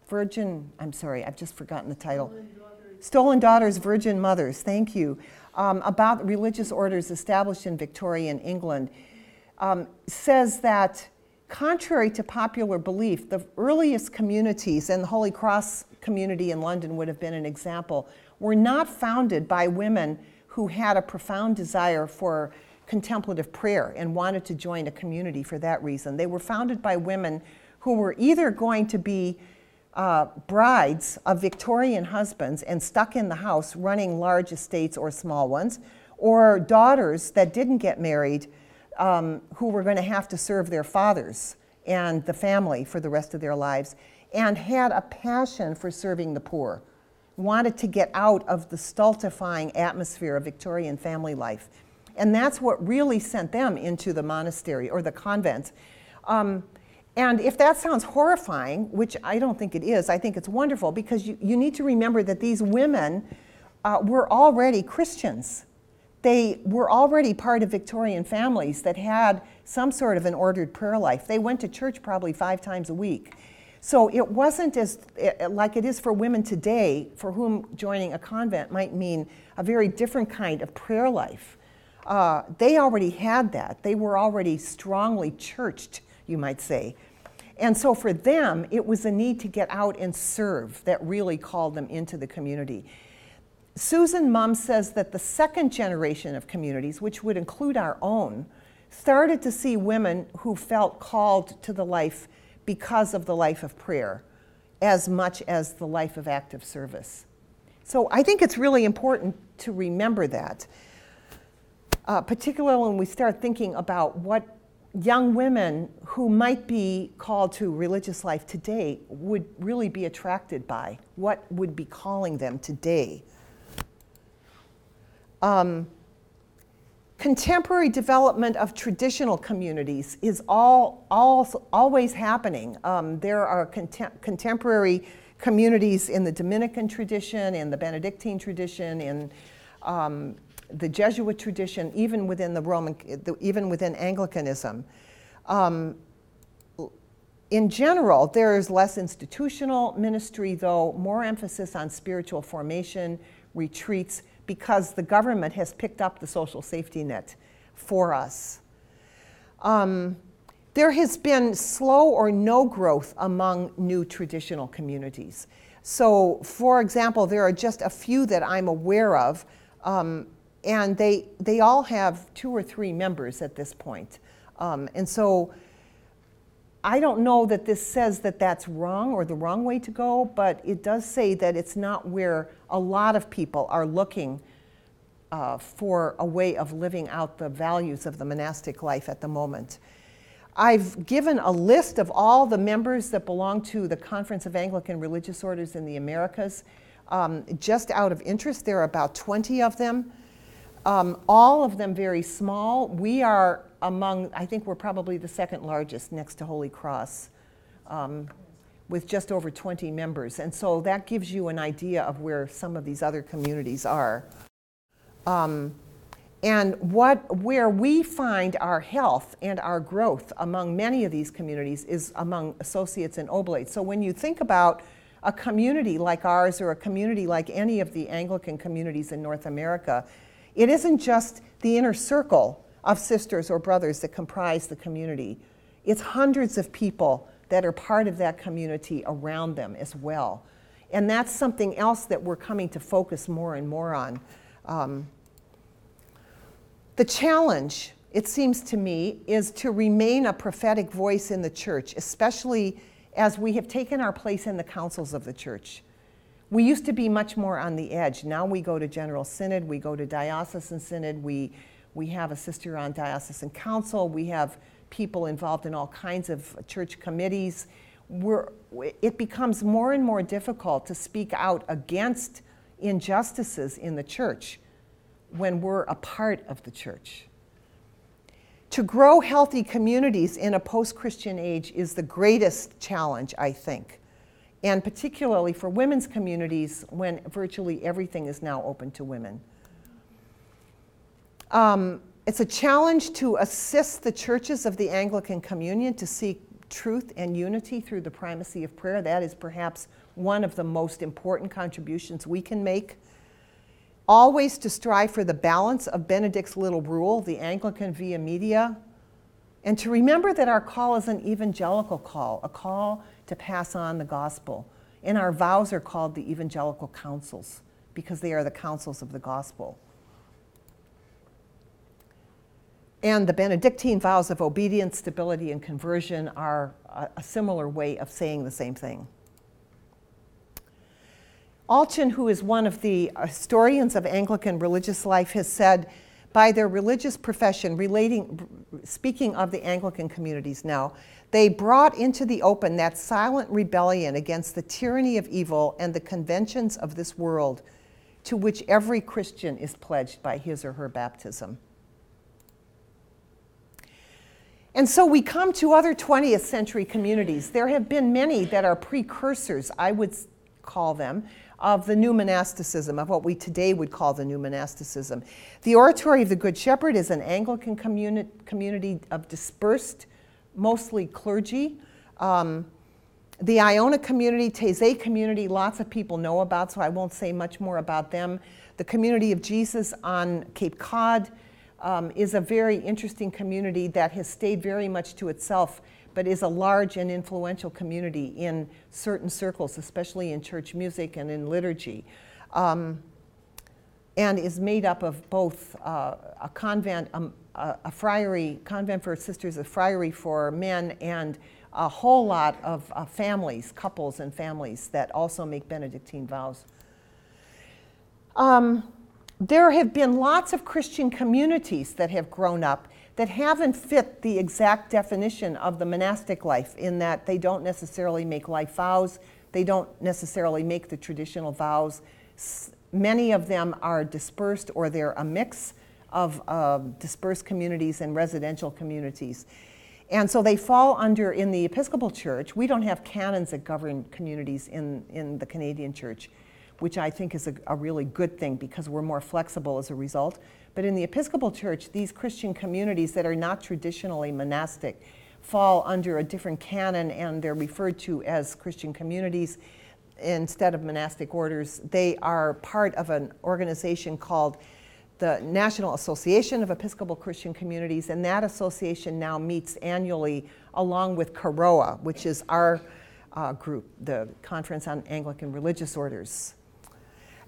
Virgin, I'm sorry, I've just forgotten the title. Stolen Daughters, Virgin Mothers, thank you, um, about religious orders established in Victorian England, um, says that contrary to popular belief, the earliest communities, and the Holy Cross community in London would have been an example, were not founded by women who had a profound desire for contemplative prayer and wanted to join a community for that reason. They were founded by women who were either going to be uh, brides of Victorian husbands and stuck in the house running large estates or small ones, or daughters that didn't get married um, who were going to have to serve their fathers and the family for the rest of their lives, and had a passion for serving the poor, wanted to get out of the stultifying atmosphere of Victorian family life. And that's what really sent them into the monastery or the convent. Um, and if that sounds horrifying, which I don't think it is, I think it's wonderful because you, you need to remember that these women uh, were already Christians. They were already part of Victorian families that had some sort of an ordered prayer life. They went to church probably five times a week. So it wasn't as it, like it is for women today, for whom joining a convent might mean a very different kind of prayer life. Uh, they already had that. They were already strongly churched, you might say. And so for them, it was a need to get out and serve that really called them into the community. Susan Mumm says that the second generation of communities, which would include our own, started to see women who felt called to the life because of the life of prayer as much as the life of active service. So I think it's really important to remember that, uh, particularly when we start thinking about what young women who might be called to religious life today would really be attracted by? What would be calling them today? Um, contemporary development of traditional communities is all, all always happening. Um, there are contem- contemporary communities in the Dominican tradition, in the Benedictine tradition, in um, the Jesuit tradition, even within the Roman, even within Anglicanism. Um, in general, there is less institutional ministry, though, more emphasis on spiritual formation, retreats, because the government has picked up the social safety net for us. Um, there has been slow or no growth among new traditional communities. So, for example, there are just a few that I'm aware of. Um, and they, they all have two or three members at this point. Um, and so I don't know that this says that that's wrong or the wrong way to go, but it does say that it's not where a lot of people are looking uh, for a way of living out the values of the monastic life at the moment. I've given a list of all the members that belong to the Conference of Anglican Religious Orders in the Americas. Um, just out of interest, there are about 20 of them. Um, all of them very small. We are among, I think we're probably the second largest next to Holy Cross, um, with just over 20 members. And so that gives you an idea of where some of these other communities are. Um, and what, where we find our health and our growth among many of these communities is among associates and oblates. So when you think about a community like ours or a community like any of the Anglican communities in North America, it isn't just the inner circle of sisters or brothers that comprise the community, it's hundreds of people that are part of that community around them as well. And that's something else that we're coming to focus more and more on. Um, the challenge, it seems to me, is to remain a prophetic voice in the church, especially as we have taken our place in the councils of the church. We used to be much more on the edge. Now we go to General Synod, we go to Diocesan Synod, we, we have a sister on Diocesan Council, we have people involved in all kinds of church committees. We're, it becomes more and more difficult to speak out against injustices in the church when we're a part of the church. To grow healthy communities in a post Christian age is the greatest challenge, I think, and particularly for women's communities when virtually everything is now open to women. Um, it's a challenge to assist the churches of the Anglican Communion to seek truth and unity through the primacy of prayer. That is perhaps one of the most important contributions we can make. Always to strive for the balance of Benedict's little rule, the Anglican via media, and to remember that our call is an evangelical call, a call to pass on the gospel. And our vows are called the evangelical counsels because they are the counsels of the gospel. And the Benedictine vows of obedience, stability, and conversion are a, similar way of saying the same thing. Allchin, who is one of the historians of Anglican religious life, has said, by their religious profession, relating, speaking of the Anglican communities now, they brought into the open that silent rebellion against the tyranny of evil and the conventions of this world to which every Christian is pledged by his or her baptism. And so we come to other 20th century communities. There have been many that are precursors, I would call them, of the new monasticism, of what we today would call the new monasticism. The Oratory of the Good Shepherd is an Anglican communi- community of dispersed, mostly clergy. Um, the Iona community, Taizé community, lots of people know about, so I won't say much more about them. The Community of Jesus on Cape Cod, um, is a very interesting community that has stayed very much to itself, but is a large and influential community in certain circles, especially in church music and in liturgy. Um, and is made up of both uh, a convent, um, a, friary, convent for sisters, a friary for men, and a whole lot of uh, families, couples and families that also make Benedictine vows. Um, there have been lots of Christian communities that have grown up that haven't fit the exact definition of the monastic life in that they don't necessarily make life vows, they don't necessarily make the traditional vows. Many of them are dispersed or they're a mix of uh, dispersed communities and residential communities. And so they fall under, in the Episcopal Church, we don't have canons that govern communities in, in the Canadian Church which I think is a, a, really good thing because we're more flexible as a result. But in the Episcopal Church, these Christian communities that are not traditionally monastic fall under a different canon and they're referred to as Christian communities instead of monastic orders. They are part of an organization called the National Association of Episcopal Christian Communities, and that association now meets annually along with CAROA, which is our uh, group, the Conference on Anglican Religious Orders.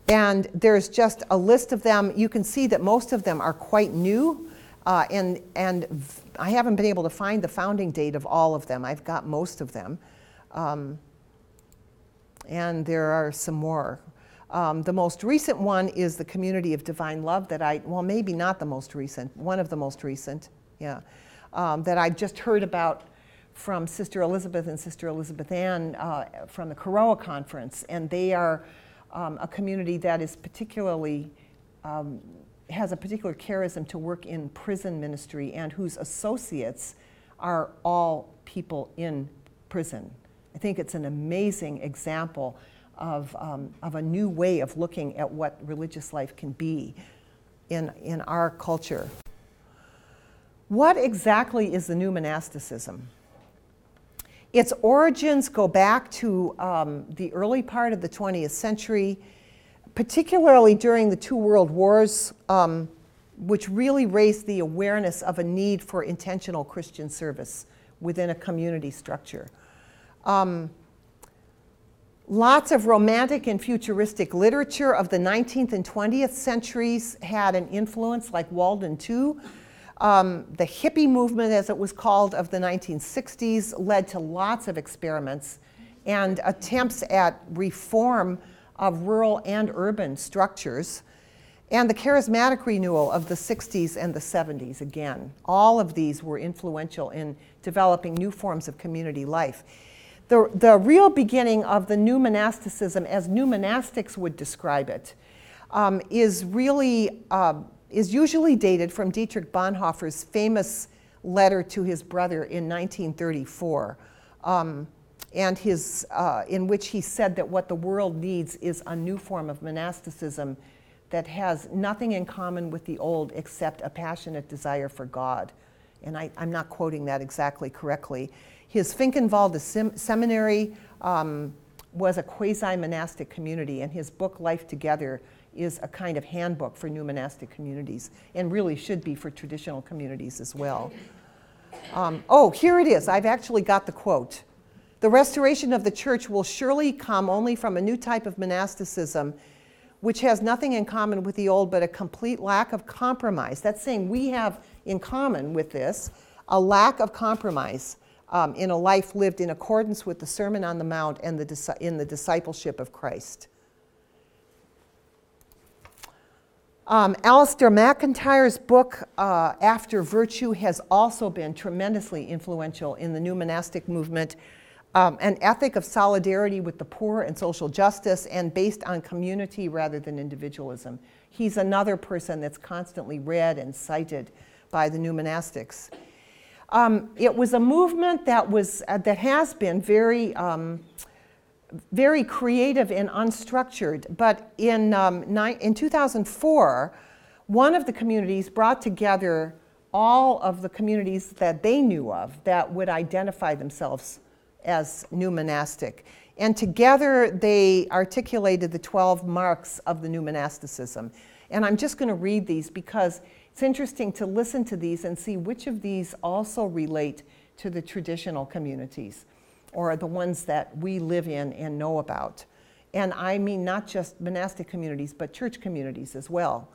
And there's just a list of them. You can see that most of them are quite new. Uh, and, and v- I haven't been able to find the founding date of all of them. I've got most of them. Um, and there are some more. Um, the most recent one is the Community of Divine Love that I, well, maybe not the most recent, one of the most recent, yeah, um, that I just heard about from Sister Elizabeth and Sister Elizabeth Ann uh, from the CAROA conference. And they are um, a community that is particularly um, has a particular charism to work in prison ministry and whose associates are all people in prison. I think it's an amazing example of, um, of a new way of looking at what religious life can be in, in our culture. What exactly is the new monasticism? Its origins go back to um, the early part of the 20th century, particularly during the two world wars, um, which really raised the awareness of a need for intentional Christian service within a community structure. Um, Lots of romantic and futuristic literature of the 19th and 20th centuries had an influence, like Walden Two. Um, the hippie movement, as it was called, of the 1960s led to lots of experiments and attempts at reform of rural and urban structures. And the charismatic renewal of the 60s and the 70s, again. All of these were influential in developing new forms of community life. The, the real beginning of the new monasticism, as new monastics would describe it, um, is really, uh, is usually dated from Dietrich Bonhoeffer's famous letter to his brother in 1934. Um, and his, uh, in which he said that what the world needs is a new form of monasticism that has nothing in common with the old except a passionate desire for God. And I, am not quoting that exactly correctly. His Finkenwalde sem- seminary um, was a quasi monastic community, and his book, Life Together, is a kind of handbook for new monastic communities and really should be for traditional communities as well. Um, oh, here it is. I've actually got the quote. The restoration of the church will surely come only from a new type of monasticism which has nothing in common with the old but a complete lack of compromise. That's saying we have in common with this a lack of compromise um, in a life lived in accordance with the Sermon on the Mount and the, in the discipleship of Christ. Um, Alasdair MacIntyre's book, uh, After Virtue, has also been tremendously influential in the new monastic movement um, an ethic of solidarity with the poor and social justice and based on community rather than individualism. He's another person that's constantly read and cited by the new monastics. Um, it was a movement that, was, uh, that has been very, um, very creative and unstructured, but in, um, ni- in 2004, one of the communities brought together all of the communities that they knew of that would identify themselves as new monastic. And together they articulated the 12 marks of the new monasticism. And I'm just going to read these because it's interesting to listen to these and see which of these also relate to the traditional communities or the ones that we live in and know about. And I mean not just monastic communities, but church communities as well.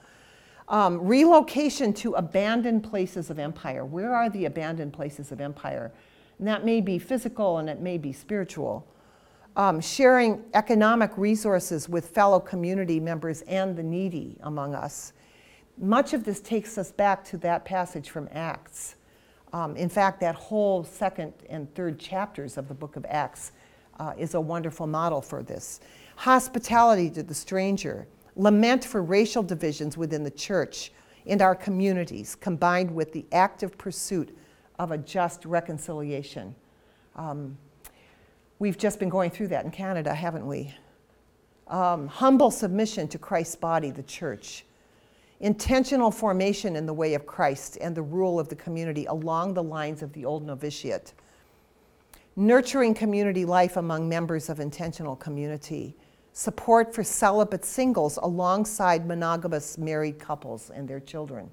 Um, relocation to abandoned places of empire. Where are the abandoned places of empire? And that may be physical and it may be spiritual. Um, sharing economic resources with fellow community members and the needy among us. Much of this takes us back to that passage from Acts. Um, in fact, that whole second and third chapters of the book of Acts uh, is a wonderful model for this. Hospitality to the stranger, lament for racial divisions within the church and our communities, combined with the active pursuit of a just reconciliation. Um, we've just been going through that in Canada, haven't we? Um, humble submission to Christ's body, the church. Intentional formation in the way of Christ and the rule of the community along the lines of the old novitiate. Nurturing community life among members of intentional community. Support for celibate singles alongside monogamous married couples and their children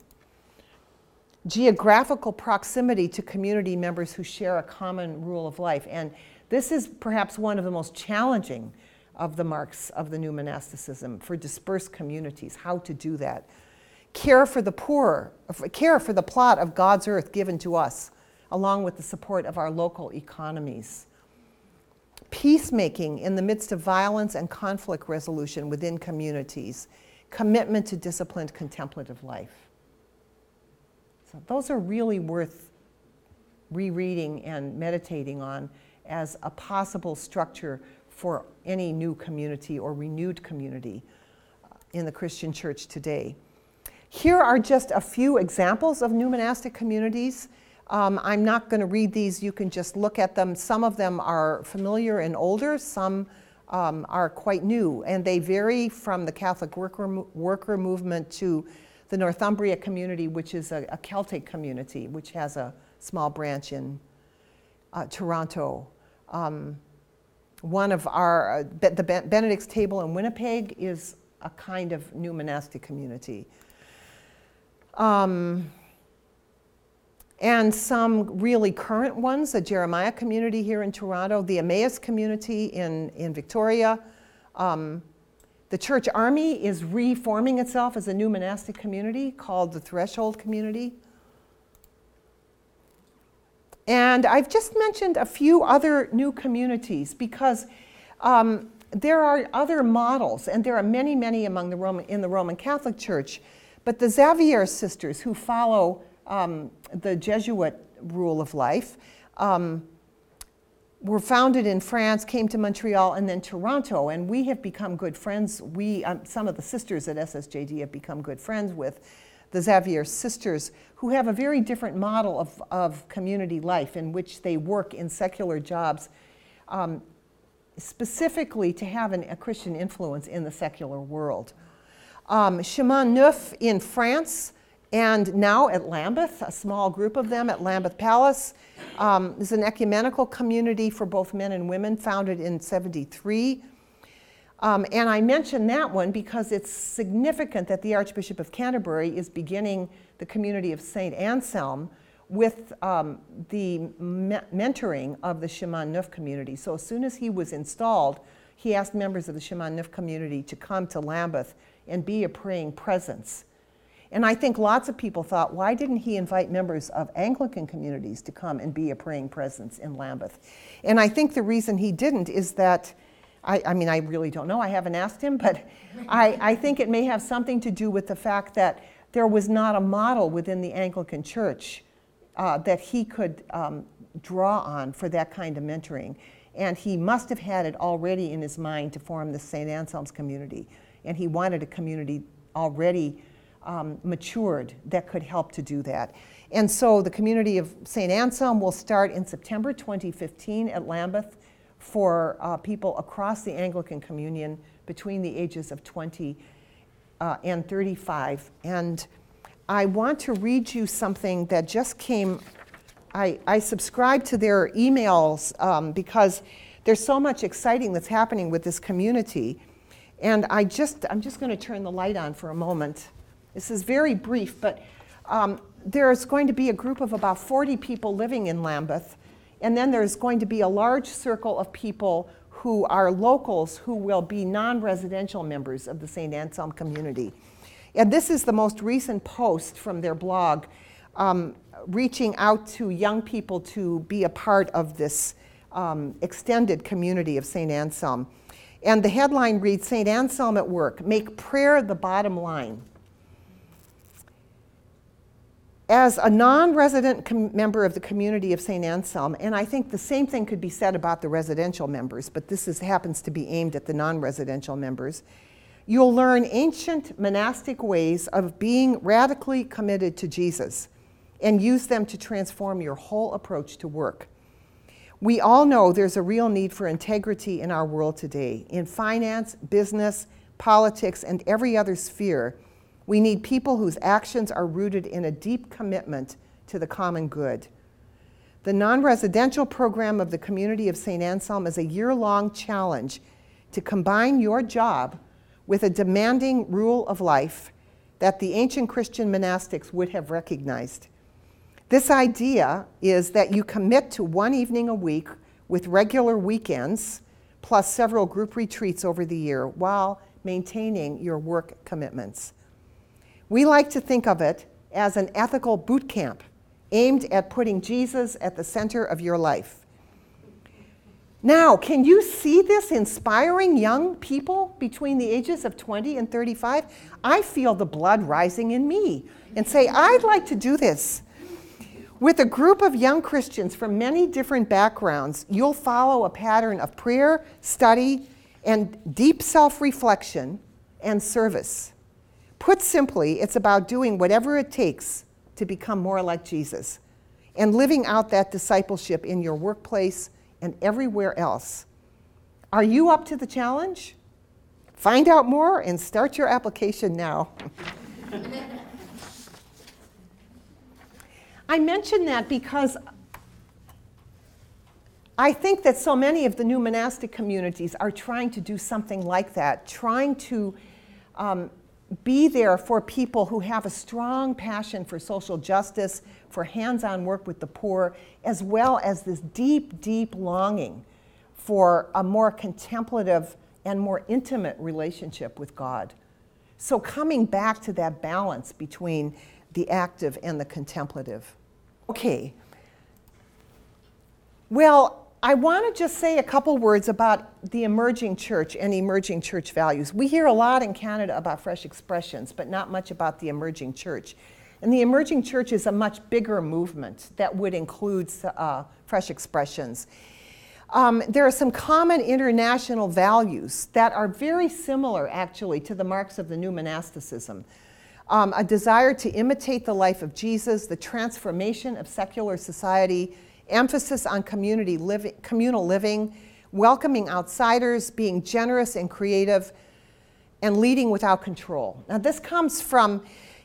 geographical proximity to community members who share a common rule of life. And this is perhaps one of the most challenging of the marks of the new monasticism for dispersed communities, how to do that. Care for the poor, care for the plot of God's earth given to us, along with the support of our local economies. Peacemaking in the midst of violence and conflict resolution within communities. Commitment to disciplined contemplative life. So those are really worth rereading and meditating on as a possible structure for any new community or renewed community uh, in the Christian church today. Here are just a few examples of new monastic communities. Um, I'm not going to read these, you can just look at them. Some of them are familiar and older, some um, are quite new, and they vary from the Catholic worker, worker movement to the Northumbria community, which is a, a Celtic community, which has a small branch in uh, Toronto. Um, one of our, uh, the Benedict's Table in Winnipeg is a kind of new monastic community. Um, and some really current ones the Jeremiah community here in Toronto, the Emmaus community in, in Victoria. Um, the church army is reforming itself as a new monastic community called the Threshold Community. And I've just mentioned a few other new communities because um, there are other models, and there are many, many among the Roman, in the Roman Catholic Church. But the Xavier sisters, who follow um, the Jesuit rule of life, um, were founded in France, came to Montreal, and then Toronto. And we have become good friends. We, um, some of the sisters at SSJD, have become good friends with the Xavier sisters, who have a very different model of, of community life in which they work in secular jobs, um, specifically to have an, a Christian influence in the secular world. Um, Chemin Neuf in France, and now at Lambeth, a small group of them at Lambeth Palace. Um, is an ecumenical community for both men and women, founded in 73. Um, and I mention that one because it's significant that the Archbishop of Canterbury is beginning the community of St. Anselm with um, the me- mentoring of the Chemin Neuf community. So as soon as he was installed, he asked members of the Chemin Neuf community to come to Lambeth and be a praying presence. And I think lots of people thought, why didn't he invite members of Anglican communities to come and be a praying presence in Lambeth? And I think the reason he didn't is that I, I, mean, I really don't know. I haven't asked him, but <laughs> I, I think it may have something to do with the fact that there was not a model within the Anglican Church uh, that he could um, draw on for that kind of mentoring. And he must have had it already in his mind to form the St. Anselm's community. And he wanted a community already um, matured that could help to do that. And so the community of St. Anselm will start in September 2015 at Lambeth for uh, people across the Anglican Communion between the ages of 20 uh, and 35. And I want to read you something that just came. I, I subscribe to their emails um, because there's so much exciting that's happening with this community. And I just, I'm just going to turn the light on for a moment. This is very brief, but um, there's going to be a group of about 40 people living in Lambeth and then there's going to be a large circle of people who are locals who will be non residential members of the St. Anselm community. And this is the most recent post from their blog, um, reaching out to young people to be a part of this um, extended community of St. Anselm. And the headline reads St. Anselm at Work Make Prayer the Bottom Line. as a non resident com- member of the community of St. Anselm, and I think the same thing could be said about the residential members, but this is, happens to be aimed at the non residential members, you'll learn ancient monastic ways of being radically committed to Jesus and use them to transform your whole approach to work. We all know there's a real need for integrity in our world today, in finance, business, politics, and every other sphere we need people whose actions are rooted in a deep commitment to the common good. The non residential program of the community of St. Anselm is a year long challenge to combine your job with a demanding rule of life that the ancient Christian monastics would have recognized. This idea is that you commit to one evening a week with regular weekends, plus several group retreats over the year, while maintaining your work commitments. We like to think of it as an ethical boot camp aimed at putting Jesus at the center of your life. Now, can you see this inspiring young people between the ages of 20 and 35? I feel the blood rising in me and say, I'd like to do this. With a group of young Christians from many different backgrounds, you'll follow a pattern of prayer, study, and deep self reflection and service. Put simply, it's about doing whatever it takes to become more like Jesus and living out that discipleship in your workplace and everywhere else. Are you up to the challenge? Find out more and start your application now. <laughs> I mention that because I think that so many of the new monastic communities are trying to do something like that, trying to um, be there for people who have a strong passion for social justice, for hands on work with the poor, as well as this deep, deep longing for a more contemplative and more intimate relationship with God. So, coming back to that balance between the active and the contemplative. Okay. Well, I want to just say a couple words about the emerging church and emerging church values. We hear a lot in Canada about fresh expressions, but not much about the emerging church. And the emerging church is a much bigger movement that would include uh, fresh expressions. Um, there are some common international values that are very similar, actually, to the marks of the new monasticism. Um, a desire to imitate the life of Jesus, the transformation of secular society, emphasis on community living, communal living, welcoming outsiders, being generous and creative, and leading without control. Now, this comes from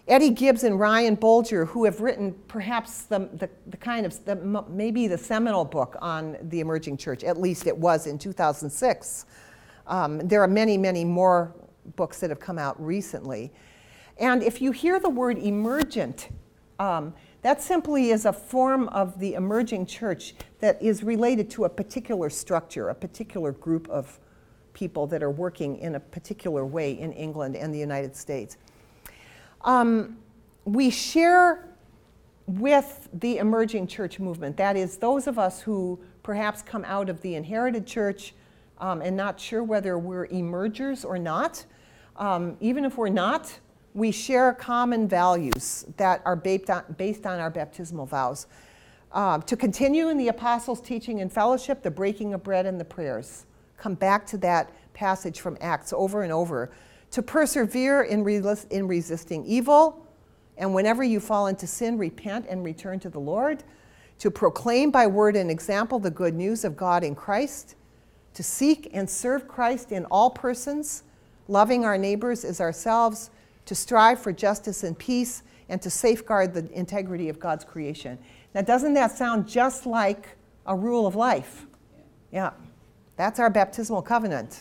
Eddie Gibbs and Ryan Bolger, who have written perhaps the, the, the kind of, the, maybe the seminal book on the emerging church, at least it was in 2006. Um, there are many, many more books that have come out recently. And if you hear the word emergent, um, that simply is a form of the emerging church that is related to a particular structure, a particular group of people that are working in a particular way in England and the United States. Um, we share with the emerging church movement, that is, those of us who perhaps come out of the inherited church um, and not sure whether we're emergers or not. Um, even if we're not, we share common values that are based on, based on our baptismal vows. Uh, to continue in the apostles' teaching and fellowship, the breaking of bread and the prayers. Come back to that passage from Acts over and over to persevere in, resist, in resisting evil, and whenever you fall into sin, repent and return to the Lord, to proclaim by word and example the good news of God in Christ, to seek and serve Christ in all persons, loving our neighbors as ourselves, to strive for justice and peace, and to safeguard the integrity of God's creation. Now, doesn't that sound just like a rule of life? Yeah, that's our baptismal covenant.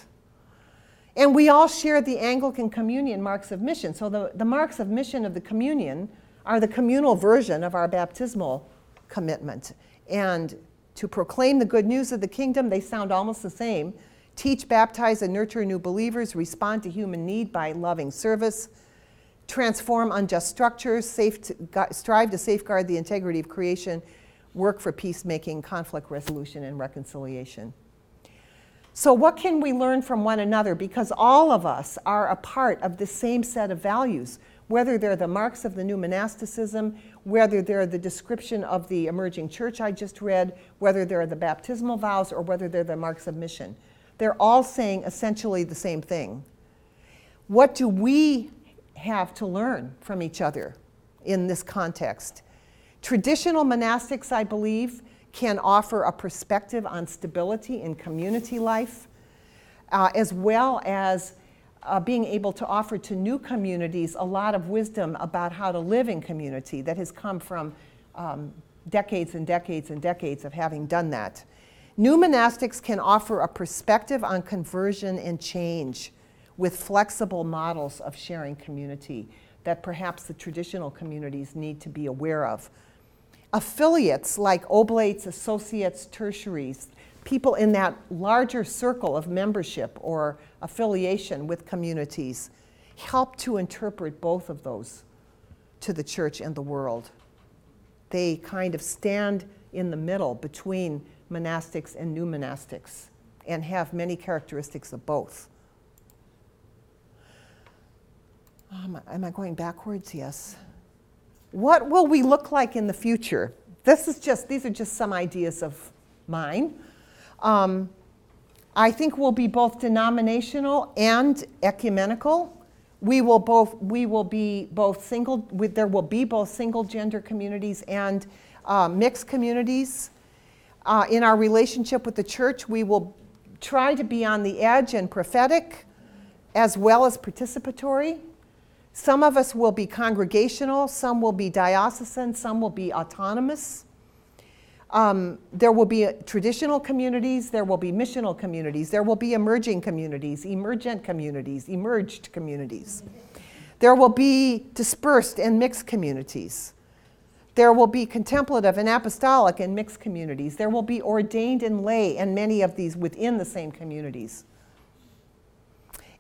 And we all share the Anglican communion marks of mission. So the, the marks of mission of the communion are the communal version of our baptismal commitment. And to proclaim the good news of the kingdom, they sound almost the same. Teach, baptize, and nurture new believers, respond to human need by loving service, transform unjust structures, safe to, strive to safeguard the integrity of creation, work for peacemaking, conflict resolution, and reconciliation. So, what can we learn from one another? Because all of us are a part of the same set of values, whether they're the marks of the new monasticism, whether they're the description of the emerging church I just read, whether they're the baptismal vows, or whether they're the marks of mission. They're all saying essentially the same thing. What do we have to learn from each other in this context? Traditional monastics, I believe, can offer a perspective on stability in community life, uh, as well as uh, being able to offer to new communities a lot of wisdom about how to live in community that has come from um, decades and decades and decades of having done that. New monastics can offer a perspective on conversion and change with flexible models of sharing community that perhaps the traditional communities need to be aware of affiliates like oblates, associates, tertiaries, people in that larger circle of membership or affiliation with communities, help to interpret both of those to the church and the world. They kind of stand in the middle between monastics and new monastics and have many characteristics of both. Um, am I going backwards? Yes. What will we look like in the future? This is just, these are just some ideas of mine. Um, I think we'll be both denominational and ecumenical. We will both, we will be both single, there will be both single gender communities and uh, mixed communities. Uh, in our relationship with the church, we will try to be on the edge and prophetic as well as participatory. Some of us will be congregational, some will be diocesan, some will be autonomous. Um, there will be traditional communities, there will be missional communities, there will be emerging communities, emergent communities, emerged communities. There will be dispersed and mixed communities. There will be contemplative and apostolic and mixed communities. There will be ordained and lay, and many of these within the same communities.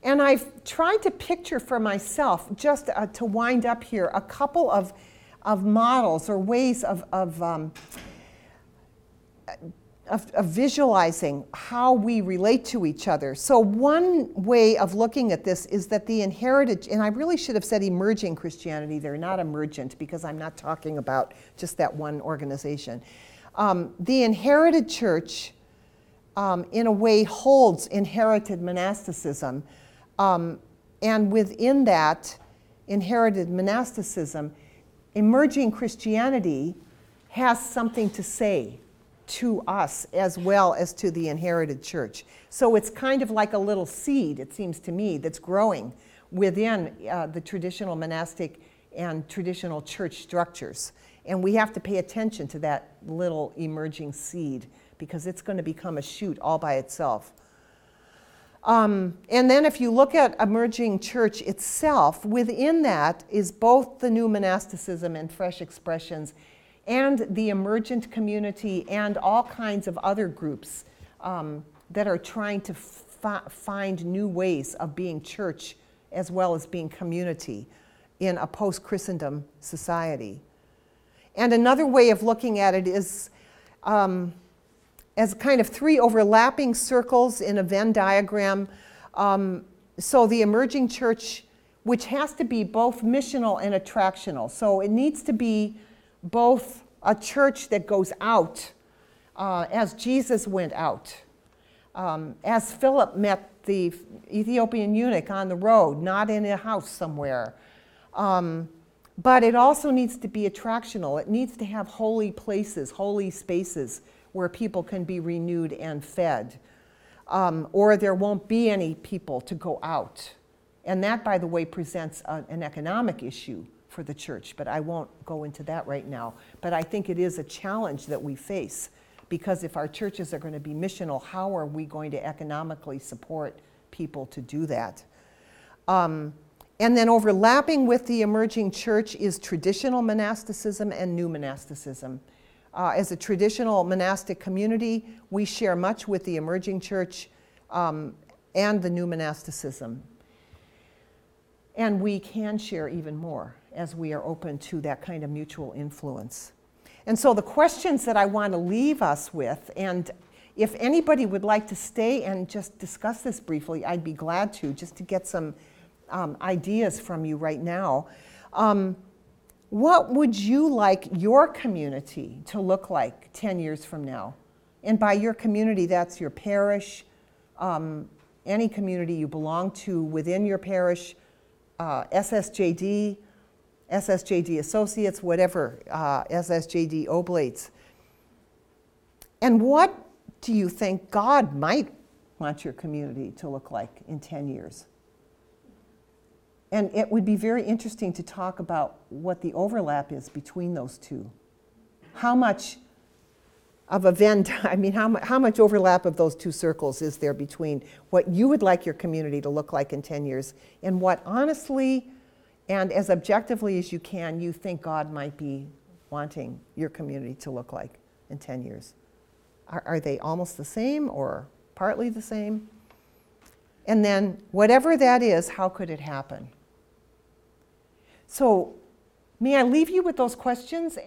And I've tried to picture for myself, just uh, to wind up here, a couple of, of models or ways of, of, um, of, of visualizing how we relate to each other. So, one way of looking at this is that the inherited, and I really should have said emerging Christianity there, not emergent, because I'm not talking about just that one organization. Um, the inherited church, um, in a way, holds inherited monasticism um, and within that inherited monasticism, emerging Christianity has something to say to us as well as to the inherited church. So it's kind of like a little seed, it seems to me, that's growing within uh, the traditional monastic and traditional church structures. And we have to pay attention to that little emerging seed because it's going to become a shoot all by itself. Um, and then if you look at emerging church itself, within that is both the new monasticism and fresh expressions and the emergent community and all kinds of other groups um, that are trying to fi- find new ways of being church as well as being community in a post Christendom society. And another way of looking at it is um, as kind of three overlapping circles in a Venn diagram. Um, so the emerging church, which has to be both missional and attractional. So it needs to be both a church that goes out uh, as Jesus went out, um, as Philip met the Ethiopian eunuch on the road, not in a house somewhere. Um, but it also needs to be attractional. It needs to have holy places, holy spaces where people can be renewed and fed. Um, or there won't be any people to go out. And that, by the way, presents a, an economic issue for the church, but I won't go into that right now. But I think it is a challenge that we face because if our churches are going to be missional, how are we going to economically support people to do that? Um, and then overlapping with the emerging church is traditional monasticism and new monasticism. Uh, as a traditional monastic community, we share much with the emerging church um, and the new monasticism. And we can share even more as we are open to that kind of mutual influence. And so, the questions that I want to leave us with, and if anybody would like to stay and just discuss this briefly, I'd be glad to, just to get some um, ideas from you right now. Um, what would you like your community to look like 10 years from now? And by your community, that's your parish, um, any community you belong to within your parish, uh, SSJD, SSJD Associates, whatever, uh, SSJD Oblates. And what do you think God might want your community to look like in 10 years? And it would be very interesting to talk about what the overlap is between those two. How much of a Venn, <laughs> I mean, how, how much overlap of those two circles is there between what you would like your community to look like in 10 years and what honestly and as objectively as you can, you think God might be wanting your community to look like in 10 years? Are, are they almost the same or partly the same? And then, whatever that is, how could it happen? So, may I leave you with those questions?